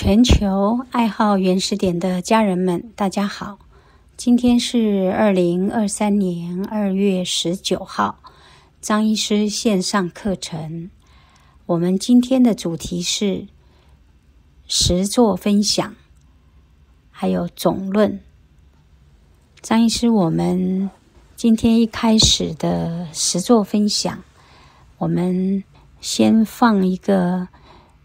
全球爱好原始点的家人们，大家好！今天是二零二三年二月十九号，张医师线上课程。我们今天的主题是实作分享，还有总论。张医师，我们今天一开始的实作分享，我们先放一个。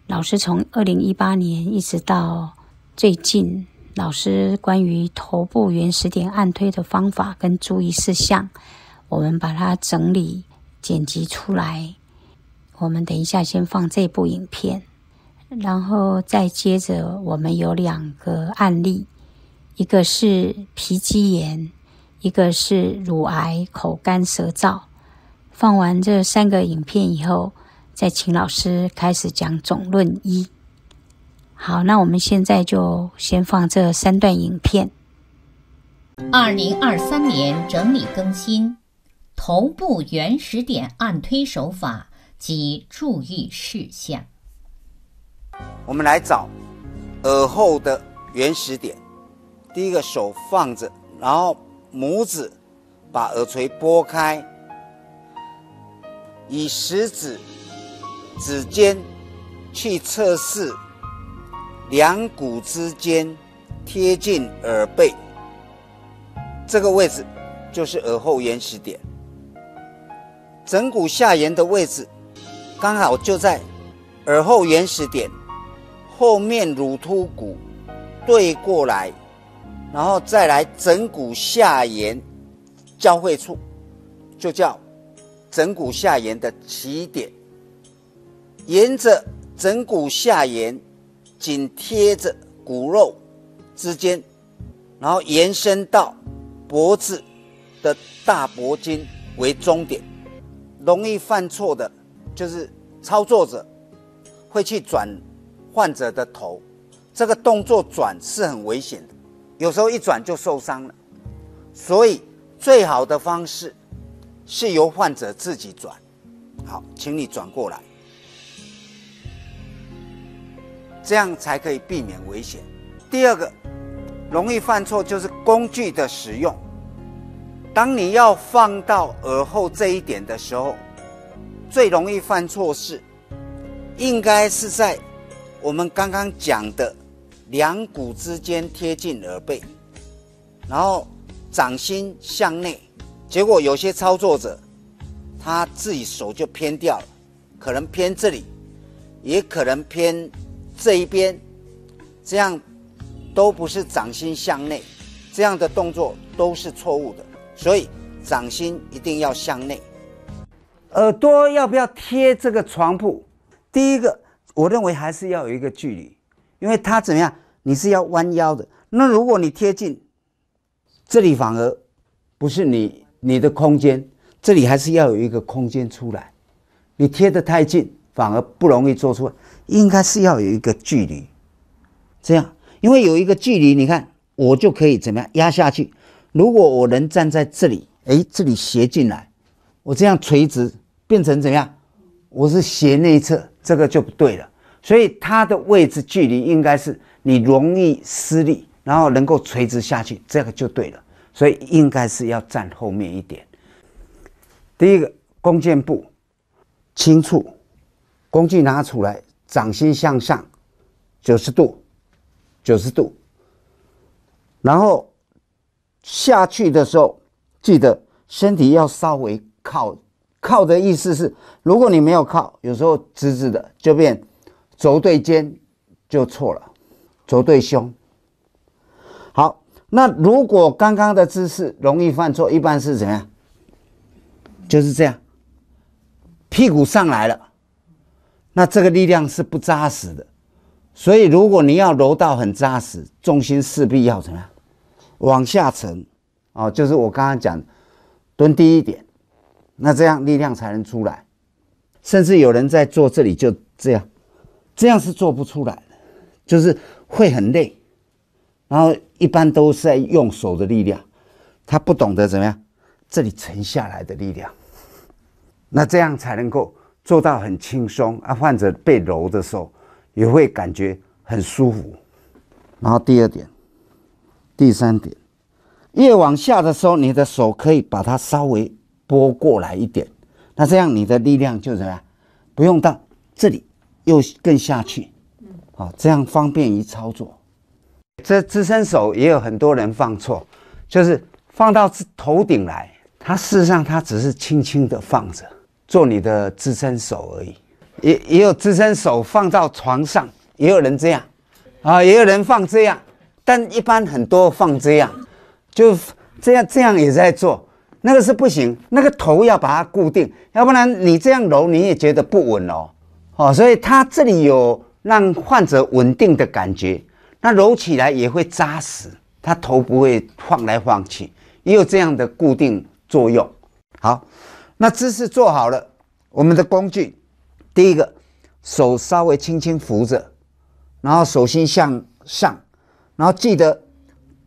老师从二零一八年一直到最近，老师关于头部原始点按推的方法跟注意事项，我们把它整理剪辑出来。我们等一下先放这部影片，然后再接着我们有两个案例，一个是皮肌炎，一个是乳癌口干舌燥。放完这三个影片以后。再请老师开始讲总论一。好，那我们现在就先放这三段影片。二零二三年整理更新头部原始点按推手法及注意事项。我们来找耳后的原始点。第一个手放着，然后拇指把耳垂拨开，以食指。指尖去测试两骨之间贴近耳背这个位置，就是耳后原始点。枕骨下沿的位置刚好就在耳后原始点后面乳突骨对过来，然后再来枕骨下沿交汇处，就叫枕骨下沿的起点。沿着枕骨下沿，紧贴着骨肉之间，然后延伸到脖子的大脖筋为终点。容易犯错的，就是操作者会去转患者的头，这个动作转是很危险的，有时候一转就受伤了。所以最好的方式是由患者自己转。好，请你转过来。这样才可以避免危险。第二个，容易犯错就是工具的使用。当你要放到耳后这一点的时候，最容易犯错是，应该是在我们刚刚讲的两骨之间贴近耳背，然后掌心向内。结果有些操作者，他自己手就偏掉了，可能偏这里，也可能偏。这一边，这样都不是掌心向内，这样的动作都是错误的。所以掌心一定要向内。耳朵要不要贴这个床铺？第一个，我认为还是要有一个距离，因为它怎么样，你是要弯腰的。那如果你贴近，这里反而不是你你的空间，这里还是要有一个空间出来。你贴得太近，反而不容易做出来。应该是要有一个距离，这样，因为有一个距离，你看我就可以怎么样压下去。如果我能站在这里，哎，这里斜进来，我这样垂直变成怎么样？我是斜内侧，这个就不对了。所以它的位置距离应该是你容易施力，然后能够垂直下去，这个就对了。所以应该是要站后面一点。第一个弓箭步，轻触，工具拿出来。掌心向上，九十度，九十度。然后下去的时候，记得身体要稍微靠。靠的意思是，如果你没有靠，有时候直直的就变轴对肩，就错了，轴对胸。好，那如果刚刚的姿势容易犯错，一般是怎样？就是这样，屁股上来了。那这个力量是不扎实的，所以如果你要揉到很扎实，重心势必要怎么样？往下沉，哦，就是我刚刚讲，蹲低一点，那这样力量才能出来。甚至有人在做这里就这样，这样是做不出来的，就是会很累。然后一般都是在用手的力量，他不懂得怎么样，这里沉下来的力量，那这样才能够。做到很轻松啊，患者被揉的时候也会感觉很舒服。然后第二点，第三点，越往下的时候，你的手可以把它稍微拨过来一点，那这样你的力量就怎么样？不用到这里又更下去，好，这样方便于操作。这支撑手也有很多人放错，就是放到头顶来，它事实上它只是轻轻的放着，做你的支撑手而已。也也有支撑手放到床上，也有人这样，啊，也有人放这样，但一般很多放这样，就这样这样也在做，那个是不行，那个头要把它固定，要不然你这样揉你也觉得不稳哦，哦，所以它这里有让患者稳定的感觉。那揉起来也会扎实，它头不会晃来晃去，也有这样的固定作用。好，那姿势做好了，我们的工具，第一个手稍微轻轻扶着，然后手心向上，然后记得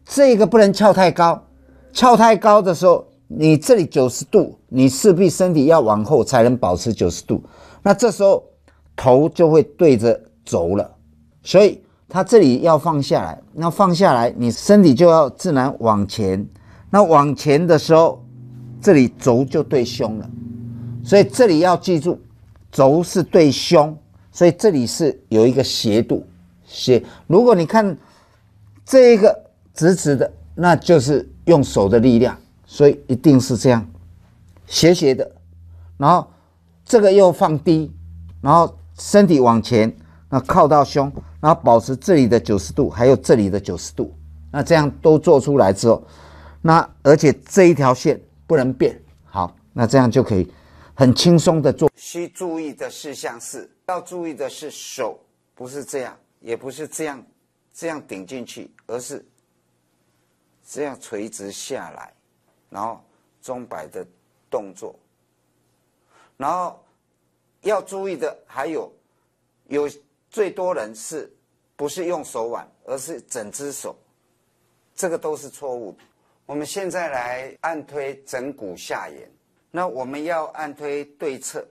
这个不能翘太高，翘太高的时候，你这里九十度，你势必身体要往后才能保持九十度，那这时候头就会对着轴了，所以。它这里要放下来，那放下来，你身体就要自然往前。那往前的时候，这里轴就对胸了，所以这里要记住，轴是对胸，所以这里是有一个斜度斜。如果你看这一个直直的，那就是用手的力量，所以一定是这样斜斜的。然后这个又放低，然后身体往前，那靠到胸。然后保持这里的九十度，还有这里的九十度，那这样都做出来之后，那而且这一条线不能变，好，那这样就可以很轻松的做。需注意的事项是，要注意的是手不是这样，也不是这样，这样顶进去，而是这样垂直下来，然后钟摆的动作。然后要注意的还有有。最多人是不是用手腕，而是整只手，这个都是错误的。我们现在来按推枕骨下沿，那我们要按推对侧，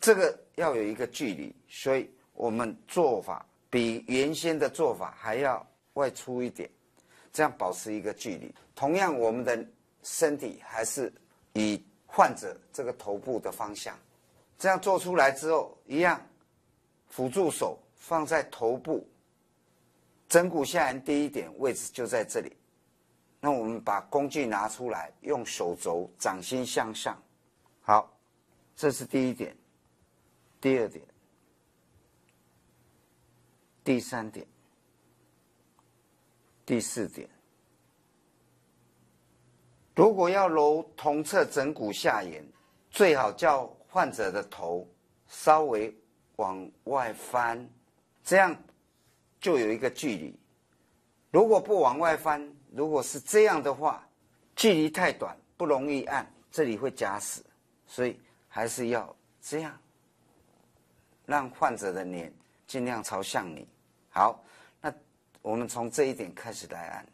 这个要有一个距离，所以我们做法比原先的做法还要外出一点，这样保持一个距离。同样，我们的身体还是以患者这个头部的方向，这样做出来之后，一样辅助手。放在头部枕骨下沿第一点位置就在这里。那我们把工具拿出来，用手肘掌心向上。好，这是第一点。第二点，第三点，第四点。如果要揉同侧枕骨下沿，最好叫患者的头稍微往外翻。这样就有一个距离。如果不往外翻，如果是这样的话，距离太短，不容易按，这里会夹死。所以还是要这样，让患者的脸尽量朝向你。好，那我们从这一点开始来按。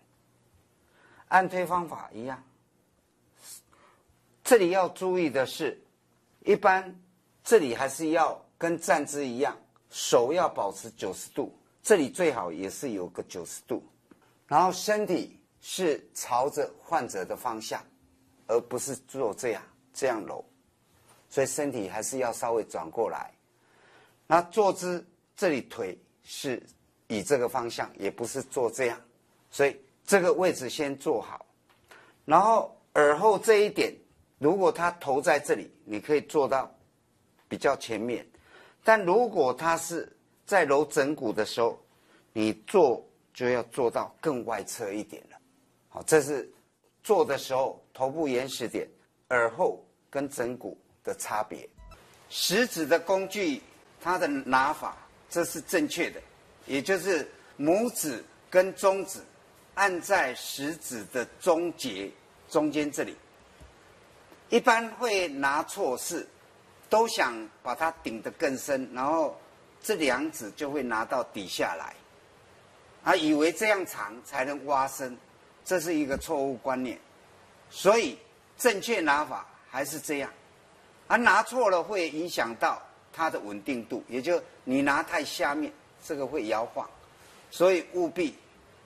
按推方法一样，这里要注意的是，一般这里还是要跟站姿一样。手要保持九十度，这里最好也是有个九十度，然后身体是朝着患者的方向，而不是做这样这样揉，所以身体还是要稍微转过来。那坐姿这里腿是以这个方向，也不是做这样，所以这个位置先做好。然后耳后这一点，如果他头在这里，你可以做到比较前面。但如果他是在揉枕骨的时候，你做就要做到更外侧一点了。好，这是做的时候头部延时点、耳后跟枕骨的差别。食指的工具，它的拿法这是正确的，也就是拇指跟中指按在食指的中节中间这里。一般会拿错是。都想把它顶得更深，然后这两指就会拿到底下来，啊，以为这样长才能挖深，这是一个错误观念。所以正确拿法还是这样，啊，拿错了会影响到它的稳定度，也就你拿太下面，这个会摇晃。所以务必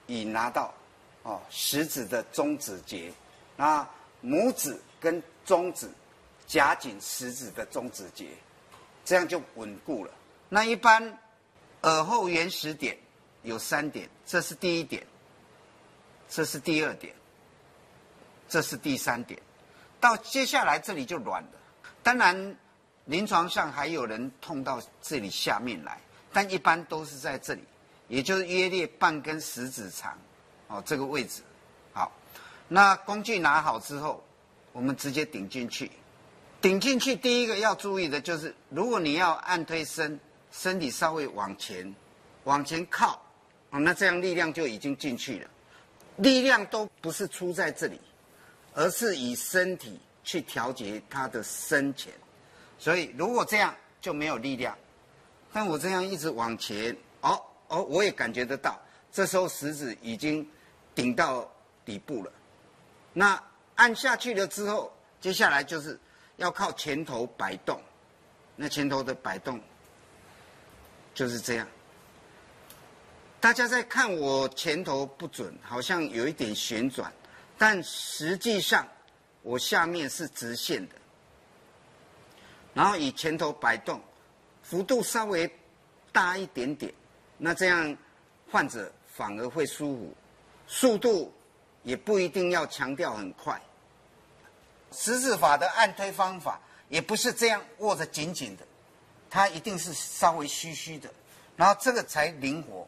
以拿到哦食指的中指节，那拇指跟中指夹紧食指的中指节，这样就稳固了。那一般耳后原始点有三点，这是第一点，这是第二点，这是第三点。到接下来这里就软了。当然，临床上还有人痛到这里下面来，但一般都是在这里，也就是约略半根食指长，哦，这个位置。好，那工具拿好之后，我们直接顶进去。顶进去，第一个要注意的就是，如果你要按推身，身体稍微往前，往前靠，哦，那这样力量就已经进去了。力量都不是出在这里。而是以身体去调节它的深浅，所以如果这样就没有力量。但我这样一直往前，哦哦，我也感觉得到，这时候食指已经顶到底部了。那按下去了之后，接下来就是要靠前头摆动。那前头的摆动就是这样。大家在看我前头不准，好像有一点旋转。但实际上，我下面是直线的，然后以前头摆动，幅度稍微大一点点，那这样患者反而会舒服，速度也不一定要强调很快。十字法的按推方法也不是这样握着紧紧的，它一定是稍微虚虚的，然后这个才灵活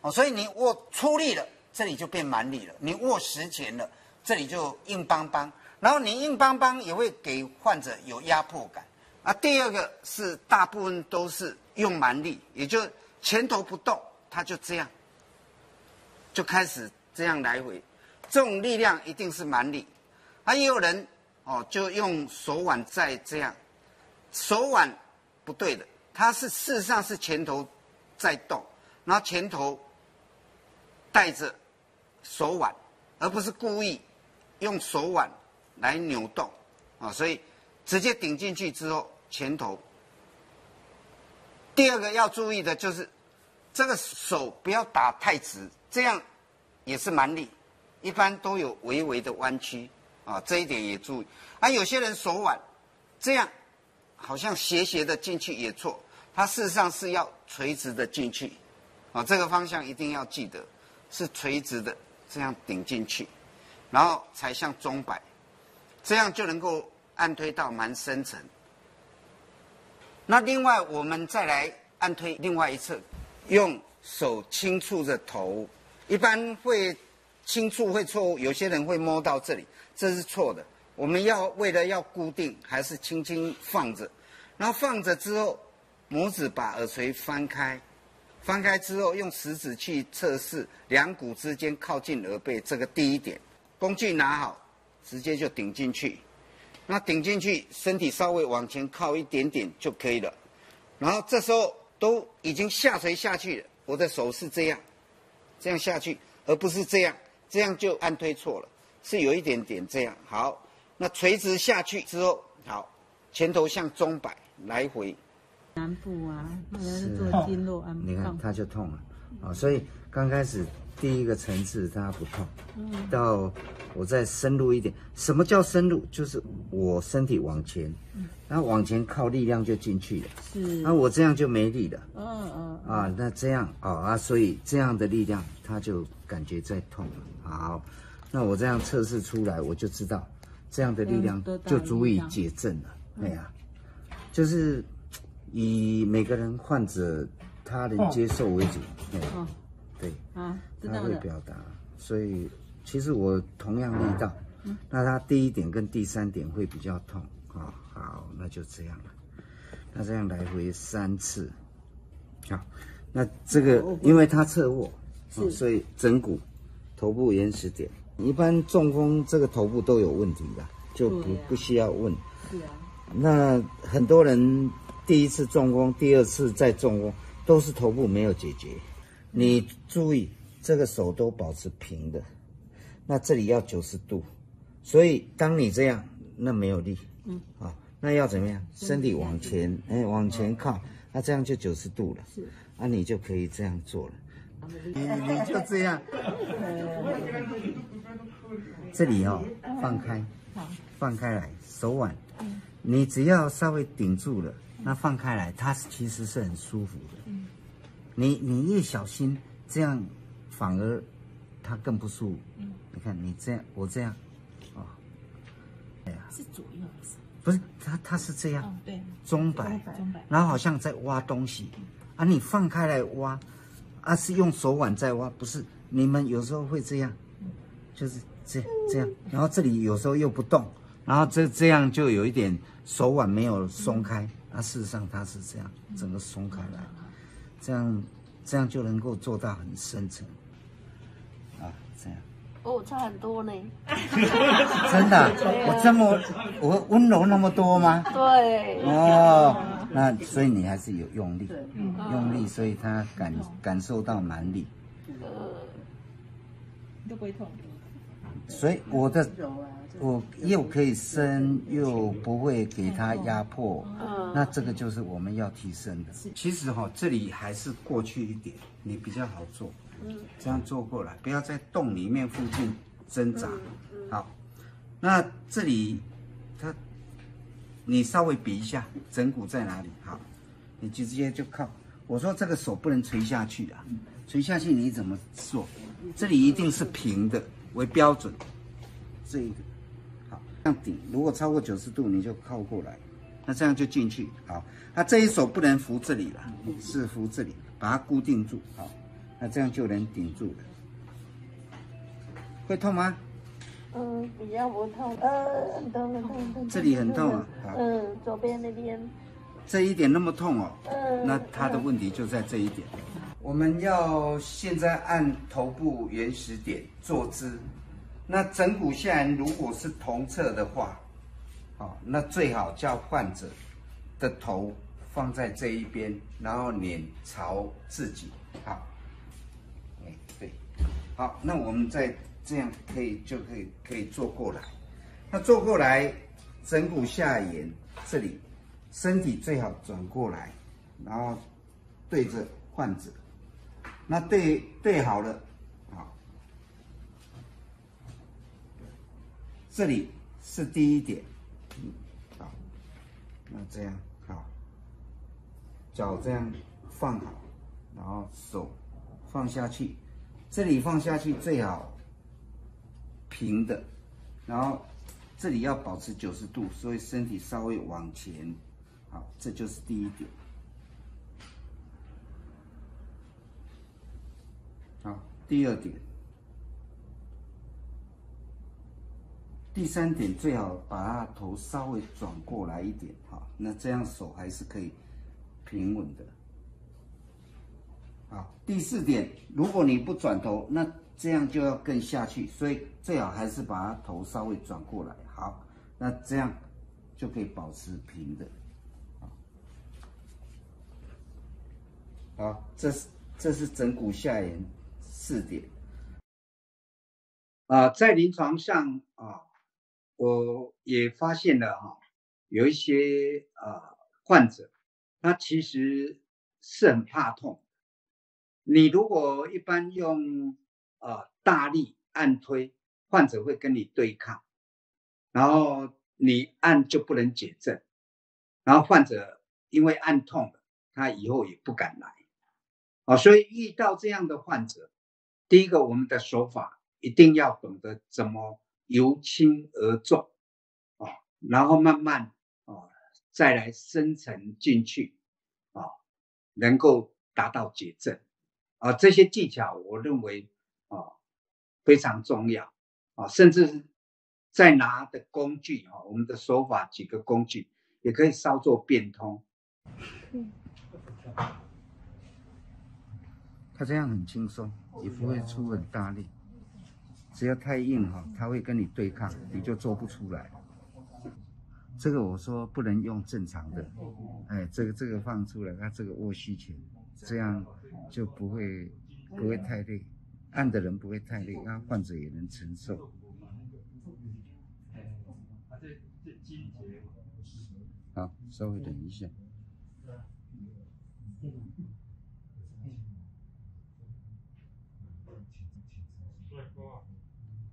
哦。所以你握出力了，这里就变蛮力了；你握实前了。这里就硬邦邦，然后你硬邦邦也会给患者有压迫感。啊，第二个是大部分都是用蛮力，也就前头不动，他就这样，就开始这样来回，这种力量一定是蛮力。啊，也有人哦，就用手腕在这样，手腕不对的，它是事实上是前头在动，然后前头带着手腕，而不是故意。用手腕来扭动啊，所以直接顶进去之后，前头。第二个要注意的就是，这个手不要打太直，这样也是蛮力，一般都有微微的弯曲啊，这一点也注意。啊，有些人手腕这样好像斜斜的进去也错，它事实上是要垂直的进去啊，这个方向一定要记得，是垂直的这样顶进去。然后才向中摆，这样就能够按推到蛮深层。那另外我们再来按推另外一侧，用手轻触着头，一般会轻触会错误，有些人会摸到这里，这是错的。我们要为了要固定，还是轻轻放着，然后放着之后，拇指把耳垂翻开，翻开之后用食指去测试两股之间靠近耳背，这个第一点。工具拿好，直接就顶进去。那顶进去，身体稍微往前靠一点点就可以了。然后这时候都已经下垂下去了，我的手是这样，这样下去，而不是这样，这样就按推错了，是有一点点这样。好，那垂直下去之后，好，前头向中摆，来回。南部啊，那是做经络按摩。你看，它就痛了啊，所以刚开始。第一个层次它不痛，到我再深入一点。什么叫深入？就是我身体往前，然后往前靠，力量就进去了。是，那我这样就没力了。嗯嗯。啊，那这样啊啊，所以这样的力量，它就感觉在痛了。好，那我这样测试出来，我就知道这样的力量就足以解症了。哎呀，就是以每个人患者他能接受为主。哦。对啊，他会表达，所以其实我同样力道，那他第一点跟第三点会比较痛啊。好，那就这样了。那这样来回三次，好，那这个因为他侧卧，所以枕骨、头部延时点，一般中风这个头部都有问题的，就不不需要问。是啊。那很多人第一次中风，第二次再中风，都是头部没有解决。你注意，这个手都保持平的，那这里要九十度，所以当你这样，那没有力，嗯，啊，那要怎么样？身体往前，哎，往前靠，那这样就九十度了，是，那你就可以这样做了。你你就这样，这里哦，放开，放开来，手腕，你只要稍微顶住了，那放开来，它其实是很舒服的。你你越小心，这样反而它更不舒服。你看你这样，我这样，哦，哎呀，是左右？不是，它它是这样，哦，对，中摆，中摆然后好像在挖东西，啊，你放开来挖，啊，是用手腕在挖，不是？你们有时候会这样，就是这样这样，然后这里有时候又不动，然后这这样就有一点手腕没有松开，啊，事实上它是这样整个松开来，这样这样就能够做到很深层，啊，这样。哦，差很多呢。真的啊，我这么我温柔那么多吗？对，哦，那所以你还是有用力，用力，所以他感感受到蛮力，都不会痛。所以我的我又可以伸，又不会给他压迫，那这个就是我们要提升的。其实哈、这里还是过去一点，你比较好做，这样做过来，不要在洞里面附近挣扎。好，那这里它你稍微比一下枕骨在哪里？好，你就直接就靠。我说这个手不能垂下去啊，垂下去你怎么做？这里一定是平的为标准。这一个好，这样顶。如果超过九十度，你就靠过来，那这样就进去。好，那这一手不能扶这里了，是扶这里，把它固定住。好，那这样就能顶住了。会痛吗？嗯，比较不痛，呃，很痛很痛很痛。这里很痛啊。好。嗯，左边那边，这一点那么痛哦，嗯，那他的问题就在这一点。我们要现在按头部原始点坐姿，那枕骨下缘如果是同侧的话，好，那最好叫患者的头放在这一边，然后脸朝自己，好，哎，对，好，那我们再这样可以就可以可以坐过来，那坐过来，枕骨下沿这里。身体最好转过来，然后对着患者，那对对好了，好，这里是第一点，嗯，好，那这样好，脚这样放好，然后手放下去，这里放下去最好平的，然后这里要保持九十度，所以身体稍微往前。好，这就是第一点。好，第二点，第三点最好把他头稍微转过来一点，好，那这样手还是可以平稳的。好，第四点，如果你不转头，那这样就要更下去，所以最好还是把他头稍微转过来。好，那这样就可以保持平的。好，这是这是枕骨下沿四点。啊，在临床上啊，我也发现了哈、有一些啊患者，他其实是很怕痛。你如果一般用啊大力按推，患者会跟你对抗，然后你按就不能解症，然后患者因为按痛了，他以后也不敢来。啊，所以遇到这样的患者，第一个我们的手法一定要懂得怎么由轻而重，啊，然后慢慢啊再来深层进去，啊，能够达到解症，啊，这些技巧我认为啊非常重要，啊，甚至是再拿的工具啊，我们的手法几个工具也可以稍作变通。他这样很轻松，也不会出很大力。只要太硬哈，他会跟你对抗，你就做不出来。这个我说不能用正常的，哎，这个这个放出来，他这个卧虚拳，这样就不会不会太累，按的人不会太累，那患者也能承受。好，稍微等一下。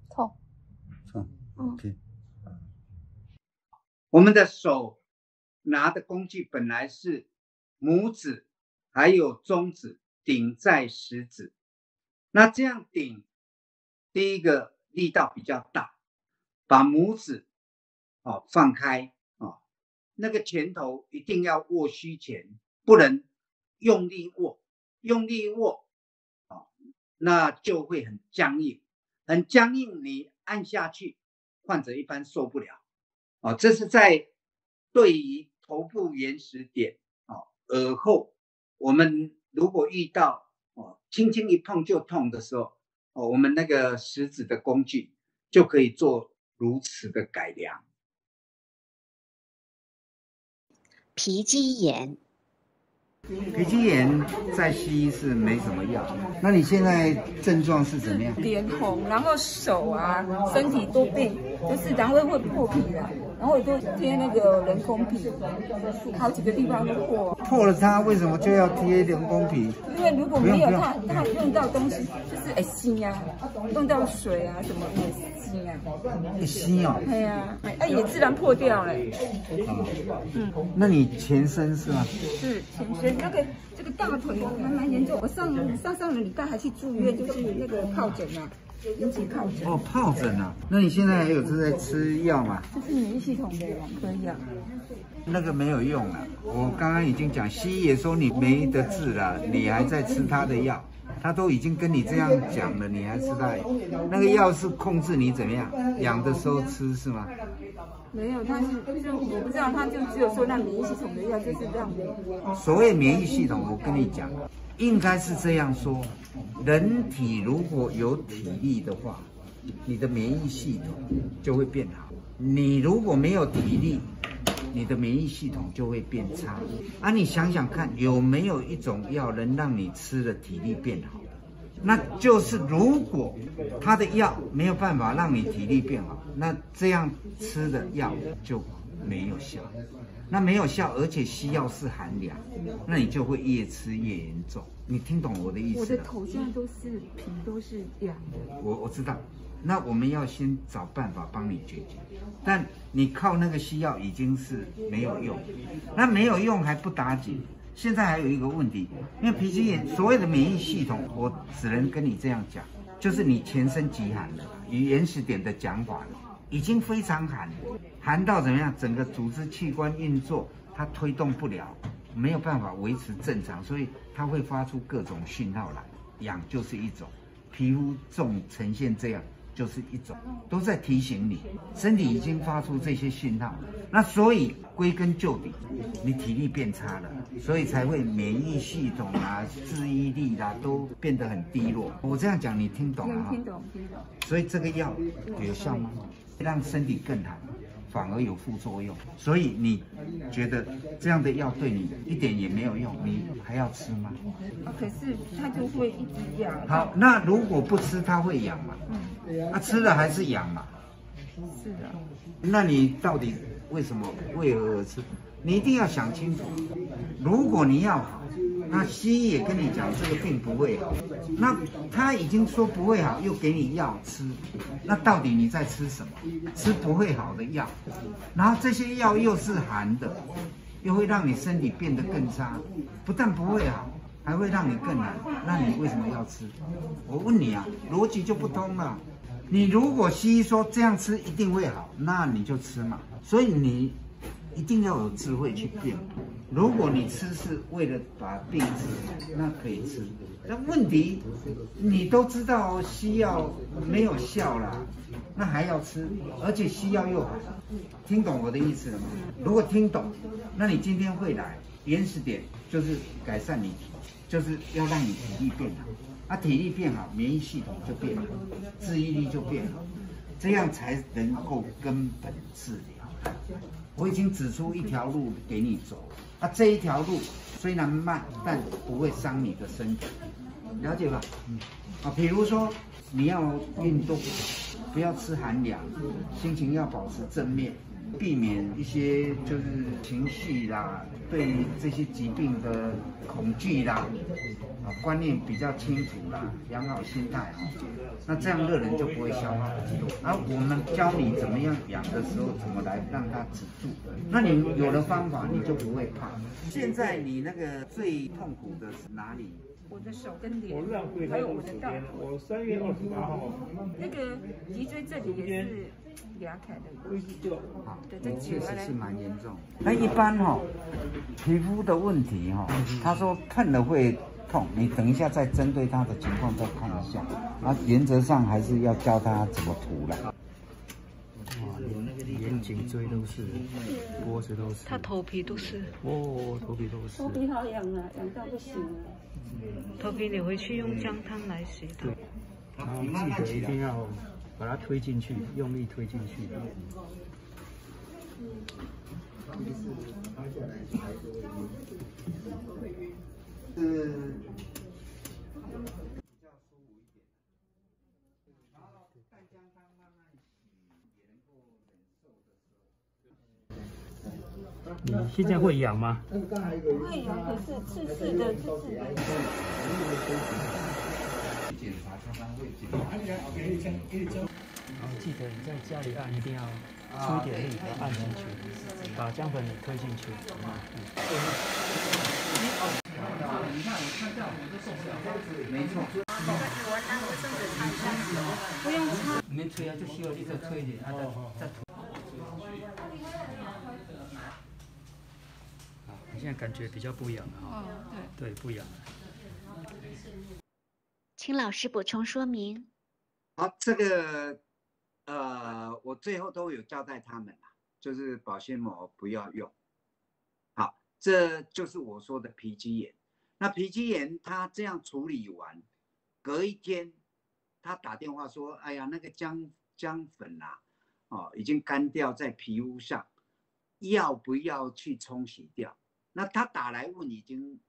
痛。痛。嗯 OK。我们的手拿的工具本来是拇指还有中指顶在食指，那这样顶，第一个力道比较大，把拇指哦放开哦，那个拳头一定要握虚前，不能用力握，用力握哦，那就会很僵硬，很僵硬，你按下去，患者一般受不了。哦，这是在对于头部原始点哦，耳后，我们如果遇到哦，轻轻一碰就痛的时候，哦，我们那个食指的工具就可以做如此的改良。皮肌炎，鼻肌炎在西医是没什么药，那你现在症状是怎么样？脸红，然后手啊、身体都变，就是然后会破皮了，然后我就贴那个人工皮，好几个地方都破。破了它为什么就要贴人工皮？因为如果没有它，它用到东西就是哎腥啊，用到水啊什么也腥啊。会吸哦。对呀，哎也自然破掉了。啊，嗯，那你全身是吗？是全身那个这个大腿还蛮严重，我上上上个礼拜还去住院，就是那个疱疹啊，引起疱疹。哦，疱疹啊，那你现在还有正在吃药吗？这是免疫系统的两颗药。那个没有用了，我刚刚已经讲，西医也说你没得治了，你还在吃他的药，他都已经跟你这样讲了，你还吃他的？那个药是控制你怎么样，痒的时候吃是吗？没有，他是就是我不知道，他就只有说那免疫系统的药，就是让我所谓免疫系统，我跟你讲，应该是这样说：人体如果有体力的话，你的免疫系统就会变好；你如果没有体力，你的免疫系统就会变差。啊，你想想看，有没有一种药能让你吃了体力变好？那就是如果他的药没有办法让你体力变好，那这样吃的药就没有效。那没有效，而且西药是寒凉，那你就会越吃越严重。你听懂我的意思了？的头现在都是皮都是凉的。我我知道，那我们要先找办法帮你解决。但你靠那个西药已经是没有用，那没有用还不打紧。现在还有一个问题，因为皮肌炎所谓的免疫系统，我只能跟你这样讲，就是你全身极寒了。以原始点的讲法，已经非常寒，寒到怎么样？整个组织器官运作它推动不了，没有办法维持正常，所以它会发出各种讯号来。痒就是一种，皮肤重呈现这样就是一种，都在提醒你，身体已经发出这些信号。那所以归根究底，你体力变差了，所以才会免疫系统啊、治愈力啦、都变得很低落。我这样讲你听懂了哈？听懂听懂。所以这个药有效吗？让身体更寒，反而有副作用。所以你觉得这样的药对你一点也没有用，你还要吃吗？啊，可是它就会一直痒。好，那如果不吃它会痒吗？嗯，啊，吃了还是痒嘛？是的。那你到底为什么为何而吃？你一定要想清楚。如果你要好，那西医也跟你讲这个病不会好，那他已经说不会好，又给你药吃，那到底你在吃什么？吃不会好的药，然后这些药又是寒的，又会让你身体变得更差，不但不会好，还会让你更难。那你为什么要吃？我问你啊，逻辑就不通了。你如果西医说这样吃一定会好，那你就吃嘛。所以你一定要有智慧去变。如果你吃是为了把病治好，那可以吃。那问题你都知道西药没有效啦，那还要吃，而且西药又好，听懂我的意思了吗？如果听懂，那你今天会来原始点就是改善你，就是要让你体力变好。啊，体力变好，免疫系统就变好，治愈力就变好，这样才能够根本治疗。我已经指出一条路给你走，啊，这一条路虽然慢，但不会伤你的身体，了解吧？嗯，啊，比如说你要运动，不要吃寒凉，心情要保持正面，避免一些就是情绪啦，对这些疾病的恐惧啦，啊，观念比较清楚啦，养好心态哈，那这样热人就不会消化很多。而我们教你怎么样养的时候，怎么来让它止住，那你有了方法，你就不会怕。现在你那个最痛苦的是哪里？我的手跟脸我浪费，还有我的大腿。我三月二十八号，那个脊椎这里也是牙开的，灰就好，这确实是蛮严重。那一般哈，皮肤的问题哈，他说碰了会痛，你等一下再针对他的情况再看一下。啊，原则上还是要教他怎么涂了。哇，连颈椎都是，脖子都是，他头皮都是，哦，头皮都是，头皮好痒啊，痒到不行了。头皮你回去用姜汤来洗。对，然后记得一定要把它推进去，用力推进去。嗯。你现在会痒吗？会痒，可是刺刺的，刺刺的。然后记得你在家里按，一定要出一点力把它按进去，把姜粉推进去。没错。不用擦。没吹啊，就需要你再吹一点，啊再再。你现在感觉比较不痒了哈？对，对，不痒了。请老师补充说明。好，这个呃，我最后都有交代他们啦，就是保鲜膜不要用。好，这就是我说的皮肌炎。那皮肌炎他这样处理完，隔一天他打电话说：“哎呀，那个姜姜粉啊，哦，已经干掉在皮肤上，要不要去冲洗掉？”那他打来问，已经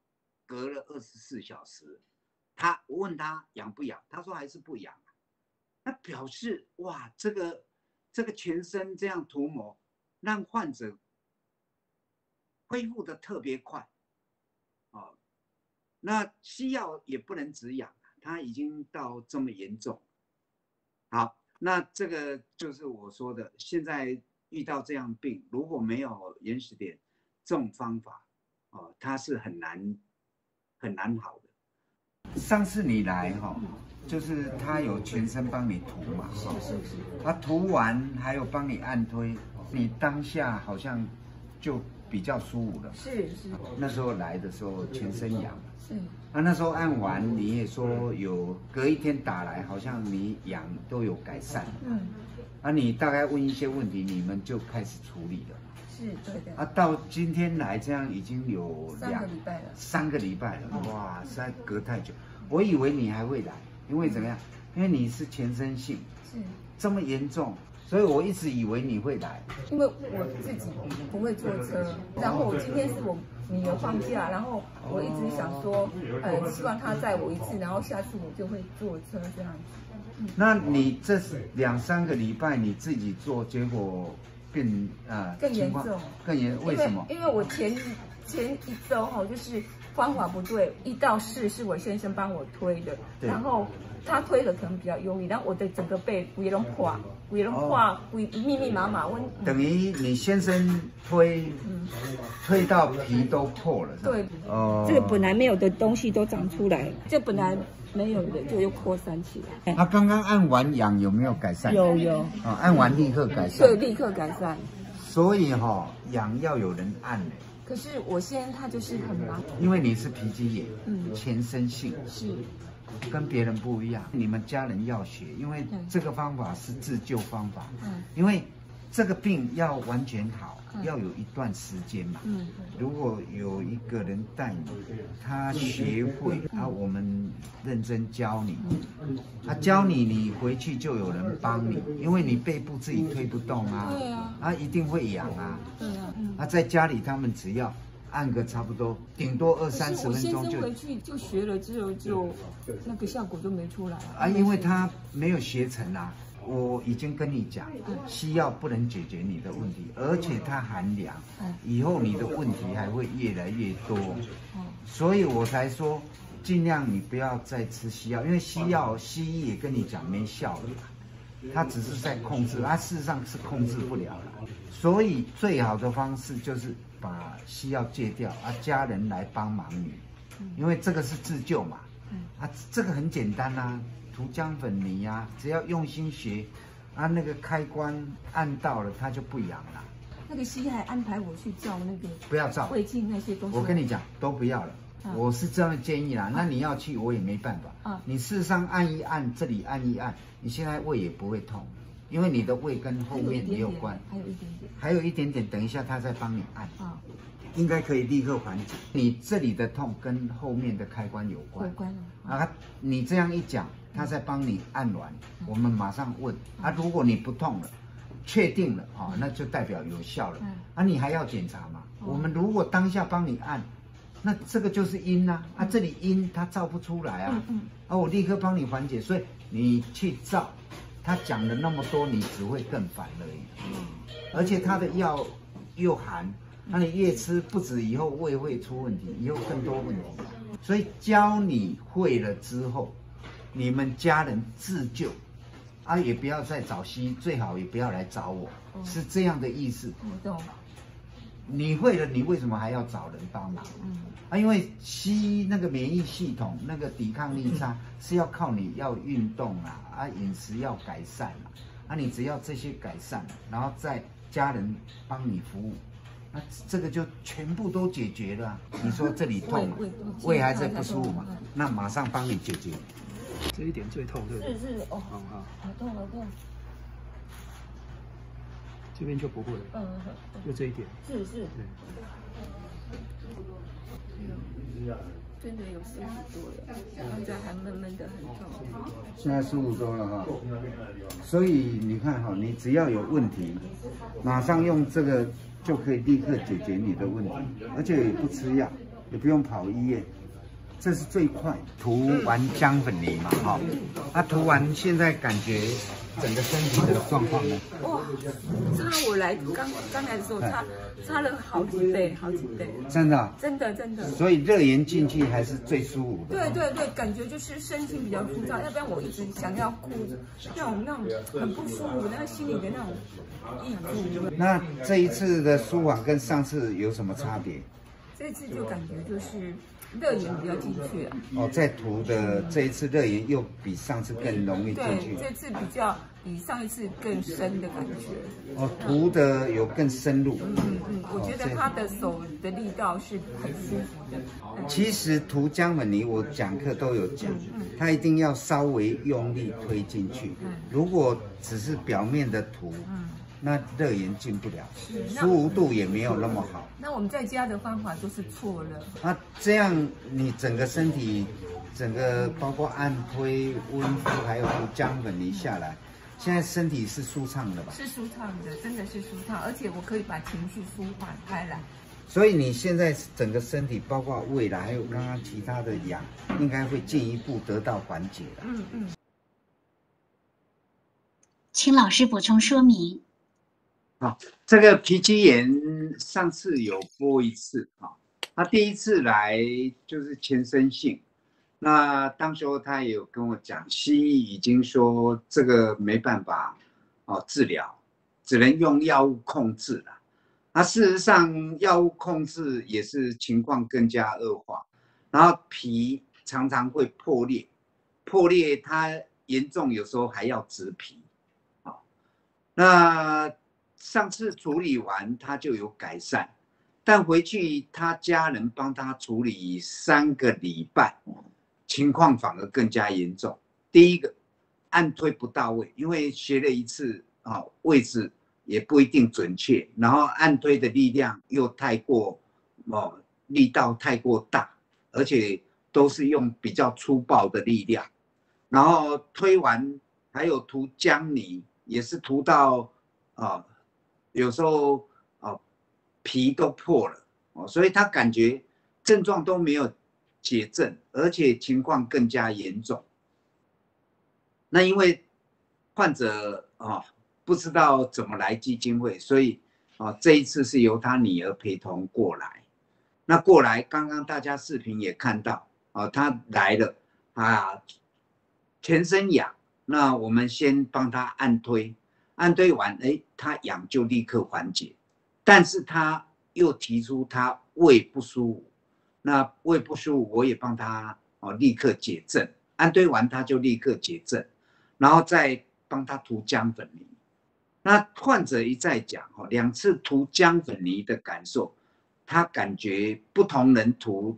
隔了二十四小时，他我问他痒不痒，他说还是不痒，那表示哇，这个这个全身这样涂抹，让患者恢复的特别快，哦，那西药也不能止痒，他已经到这么严重，好，那这个就是我说的，现在遇到这样病，如果没有原始点这种方法。哦，它是很难很难好。上次你来哈，就是他有全身帮你涂嘛，是是是。他涂完还有帮你按推，你当下好像就比较舒服了。是是。那时候来的时候全身痒。是。啊，那时候按完你也说有隔一天打来，好像你痒都有改善。嗯。啊，你大概问一些问题，你们就开始处理了。是对的啊，到今天来这样已经有两个礼拜了，三个礼拜了，哇，实在隔太久。我以为你还会来，因为怎么样？因为你是全身性，是这么严重，所以我一直以为你会来。因为我自己不会坐车，然后我今天是我女儿放假，然后我一直想说，呃，希望她载我一次，然后下次我就会坐车这样子。那你这是两三个礼拜你自己做，结果？更啊，更严重，更严，为什么？因为我前前一周哈，就是方法不对，一到四是我先生帮我推的，然后他推的可能比较用力，然后我的整个背也拢垮，也拢垮，会密密麻麻。我等于你先生推，推到皮都破了，对，哦，这个本来没有的东西都长出来，这本来。没有的就又扩散起来。他刚刚按完痒有没有改善？有有。啊，按完立刻改善。对，立刻改善。所以哈，痒要有人按呢。可是我现在他就是很麻烦。因为你是皮肌炎，嗯，全身性是，跟别人不一样。你们家人要学，因为这个方法是自救方法。嗯，因为。这个病要完全好，要有一段时间嘛。嗯，如果有一个人带你，他学会，啊，我们认真教你，他教你，你回去就有人帮你，因为你背部自己推不动啊。对啊。啊，一定会痒啊。对啊。啊，在家里他们只要按个差不多，顶多二三十分钟就。回去就学了之后，就那个效果就没出来。啊，因为他没有学成啊。我已经跟你讲，西药不能解决你的问题，而且它寒凉，以后你的问题还会越来越多，所以我才说，尽量你不要再吃西药，因为西药西医也跟你讲没效了，它只是在控制，它事实上是控制不了了，所以最好的方式就是把西药戒掉，啊，家人来帮忙你，因为这个是自救嘛，啊，这个很简单呐。涂姜粉泥呀，只要用心学，啊，那个开关按到了，它就不痒了。那个西医还安排我去照那个，不要照胃镜那些东西。我跟你讲，都不要了。我是这样建议啦。那你要去，我也没办法。啊，你事实上按一按，这里按一按，你现在胃也不会痛，因为你的胃跟后面也有关。还有一点点。还有一点点，等一下他再帮你按。啊。应该可以立刻缓解。你这里的痛跟后面的开关有关。有关啊，你这样一讲。他在帮你按完，我们马上问啊，如果你不痛了，确定了啊，那就代表有效了。啊，你还要检查嘛？我们如果当下帮你按，那这个就是阴呐啊，这里阴它照不出来啊，啊，我立刻帮你缓解，所以你去照，他讲了那么多，你只会更烦而已。而且他的药又寒，那你越吃不止以后胃会出问题，以后更多问题，所以教你会了之后。你们家人自救，啊，也不要再找西医，最好也不要来找我，是这样的意思。我懂。你会了，你为什么还要找人帮忙？嗯，啊，因为西医那个免疫系统、那个抵抗力差，是要靠你要运动啊，啊，饮食要改善啊，啊，你只要这些改善，然后再家人帮你服务，那这个就全部都解决了。你说这里痛，胃还在不舒服嘛？那马上帮你解决。这一点最痛，对不对？是是哦，好好痛好痛。这边就不会了，嗯就这一点。是是。真的有舒服多了，现在还闷闷的很痛。现在舒服多了哈，所以你看哈，你只要有问题，马上用这个就可以立刻解决你的问题，而且也不吃药，也不用跑医院。这是最快涂完姜粉泥嘛，哈，啊涂完现在感觉整个身体的状况呢？哇，差我来刚刚来的时候差差了好几倍，好几倍，真的，真的真的。所以热盐进去还是最舒服的。对对对，感觉就是身心比较枯燥，要不然我一直想要哭，那种那种很不舒服，那个心里的那种抑郁。那这一次的舒缓跟上次有什么差别？这次就感觉就是。热盐比较进去了。哦，在涂的这一次热盐又比上次更容易进去。对，这次比较比上一次更深的感觉。哦，涂的有更深入。嗯嗯，我觉得他的手的力道是很舒服的。其实涂姜粉泥，我讲课都有讲，他一定要稍微用力推进去。如果只是表面的涂。那热炎进不了，舒服度也没有那么好。那我们在家的方法就是错了。那这样你整个身体，整个包括按推、温敷，还有姜粉泥下来，现在身体是舒畅的吧？是舒畅的，真的是舒畅，而且我可以把情绪舒缓开来。所以你现在整个身体，包括胃啦，还有刚刚其他的痒，应该会进一步得到缓解的。嗯嗯。请老师补充说明。啊，这个皮肌炎上次有播一次啊，他第一次来就是全身性，那当时候他也有跟我讲，西医已经说这个没办法哦治疗，只能用药物控制了。那事实上药物控制也是情况更加恶化，然后皮常常会破裂，破裂它严重有时候还要植皮，啊，那。上次处理完他就有改善，但回去他家人帮他处理三个礼拜，情况反而更加严重。第一个，按推不到位，因为学了一次啊，位置也不一定准确，然后按推的力量又太过，哦，力道太过大，而且都是用比较粗暴的力量，然后推完还有涂姜泥，也是涂到啊。有时候啊，皮都破了哦，所以他感觉症状都没有解症，而且情况更加严重。那因为患者啊不知道怎么来基金会，所以啊这一次是由他女儿陪同过来。那过来，刚刚大家视频也看到啊，他来了啊，全身痒，那我们先帮他按推，安堆完，哎，他痒就立刻缓解，但是他又提出他胃不舒服，那胃不舒服，我也帮他哦立刻解症。安堆完他就立刻解症，然后再帮他涂姜粉泥。那患者一再讲哦，两次涂姜粉泥的感受，他感觉不同人涂，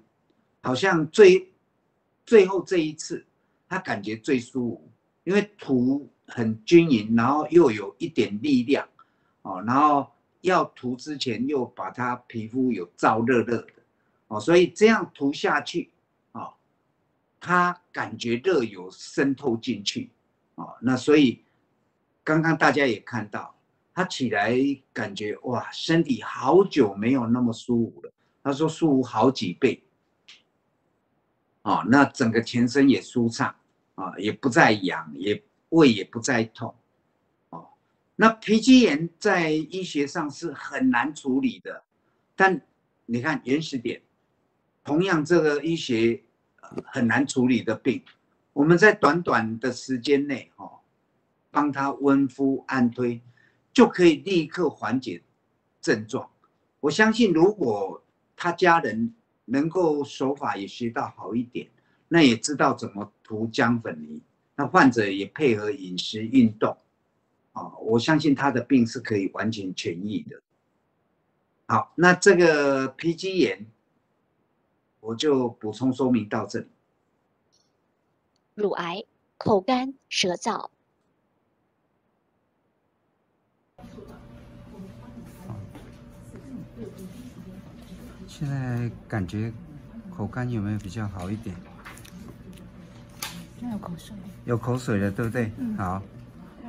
好像最最后这一次他感觉最舒服，因为涂很均匀，然后又有一点力量哦，然后要涂之前又把他皮肤有燥热热的哦，所以这样涂下去。哦他感觉热有渗透进去，哦，那所以刚刚大家也看到，他起来感觉哇，身体好久没有那么舒服了。他说舒服好几倍，哦，那整个全身也舒畅，啊，也不再痒，也胃也不再痛，哦，那皮肌炎在医学上是很难处理的，但你看原始点，同样这个医学。很难处理的病，我们在短短的时间内，哈，帮他温敷按推，就可以立刻缓解症状。我相信，如果他家人能够手法也学到好一点，那也知道怎么涂姜粉泥，那患者也配合饮食运动，啊，我相信他的病是可以完全痊愈的。好，那这个皮肌炎。我就补充说明到这里。乳癌、口干舌燥。现在感觉口干有没有比较好一点？有口水。有口水了，对不对？好，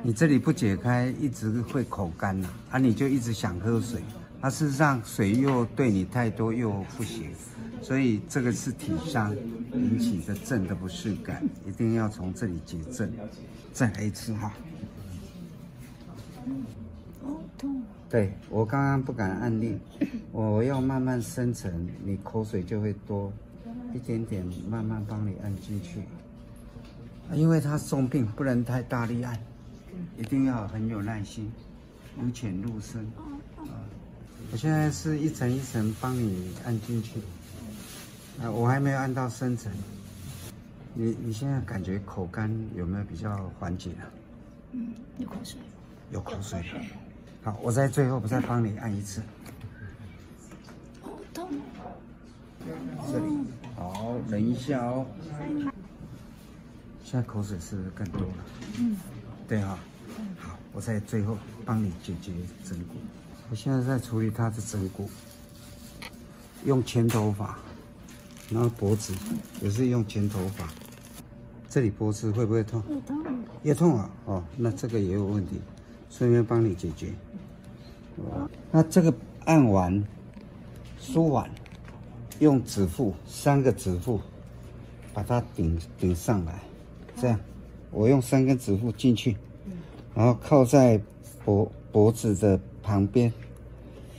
你这里不解开，一直会口干呐，啊，你就一直想喝水，啊，事实上水又对你太多又不行。所以这个是体伤引起的症的不适感，一定要从这里解症。再来一次哈。痛。对我刚刚不敢按力，我要慢慢深层，你口水就会多一点点，慢慢帮你按进去。因为他生病，不能太大力按，一定要很有耐心，由浅入深。我现在是一层一层帮你按进去。啊，我还没有按到深层。你你现在感觉口干有没有比较缓解了？嗯，有口水。有口水。好，我在最后不再帮你按一次。好痛。这里，好，忍一下哦。现在口水是不是更多了？嗯。对哈。好，我在最后帮你解决整骨。我现在在处理他的整骨，用前头法。然后脖子也是用前头发，这里脖子会不会痛？也痛，也痛啊！哦，那这个也有问题，顺便帮你解决。那这个按完、梳完，用指腹三个指腹把它顶顶上来，这样，我用三根指腹进去，然后靠在脖脖子的旁边，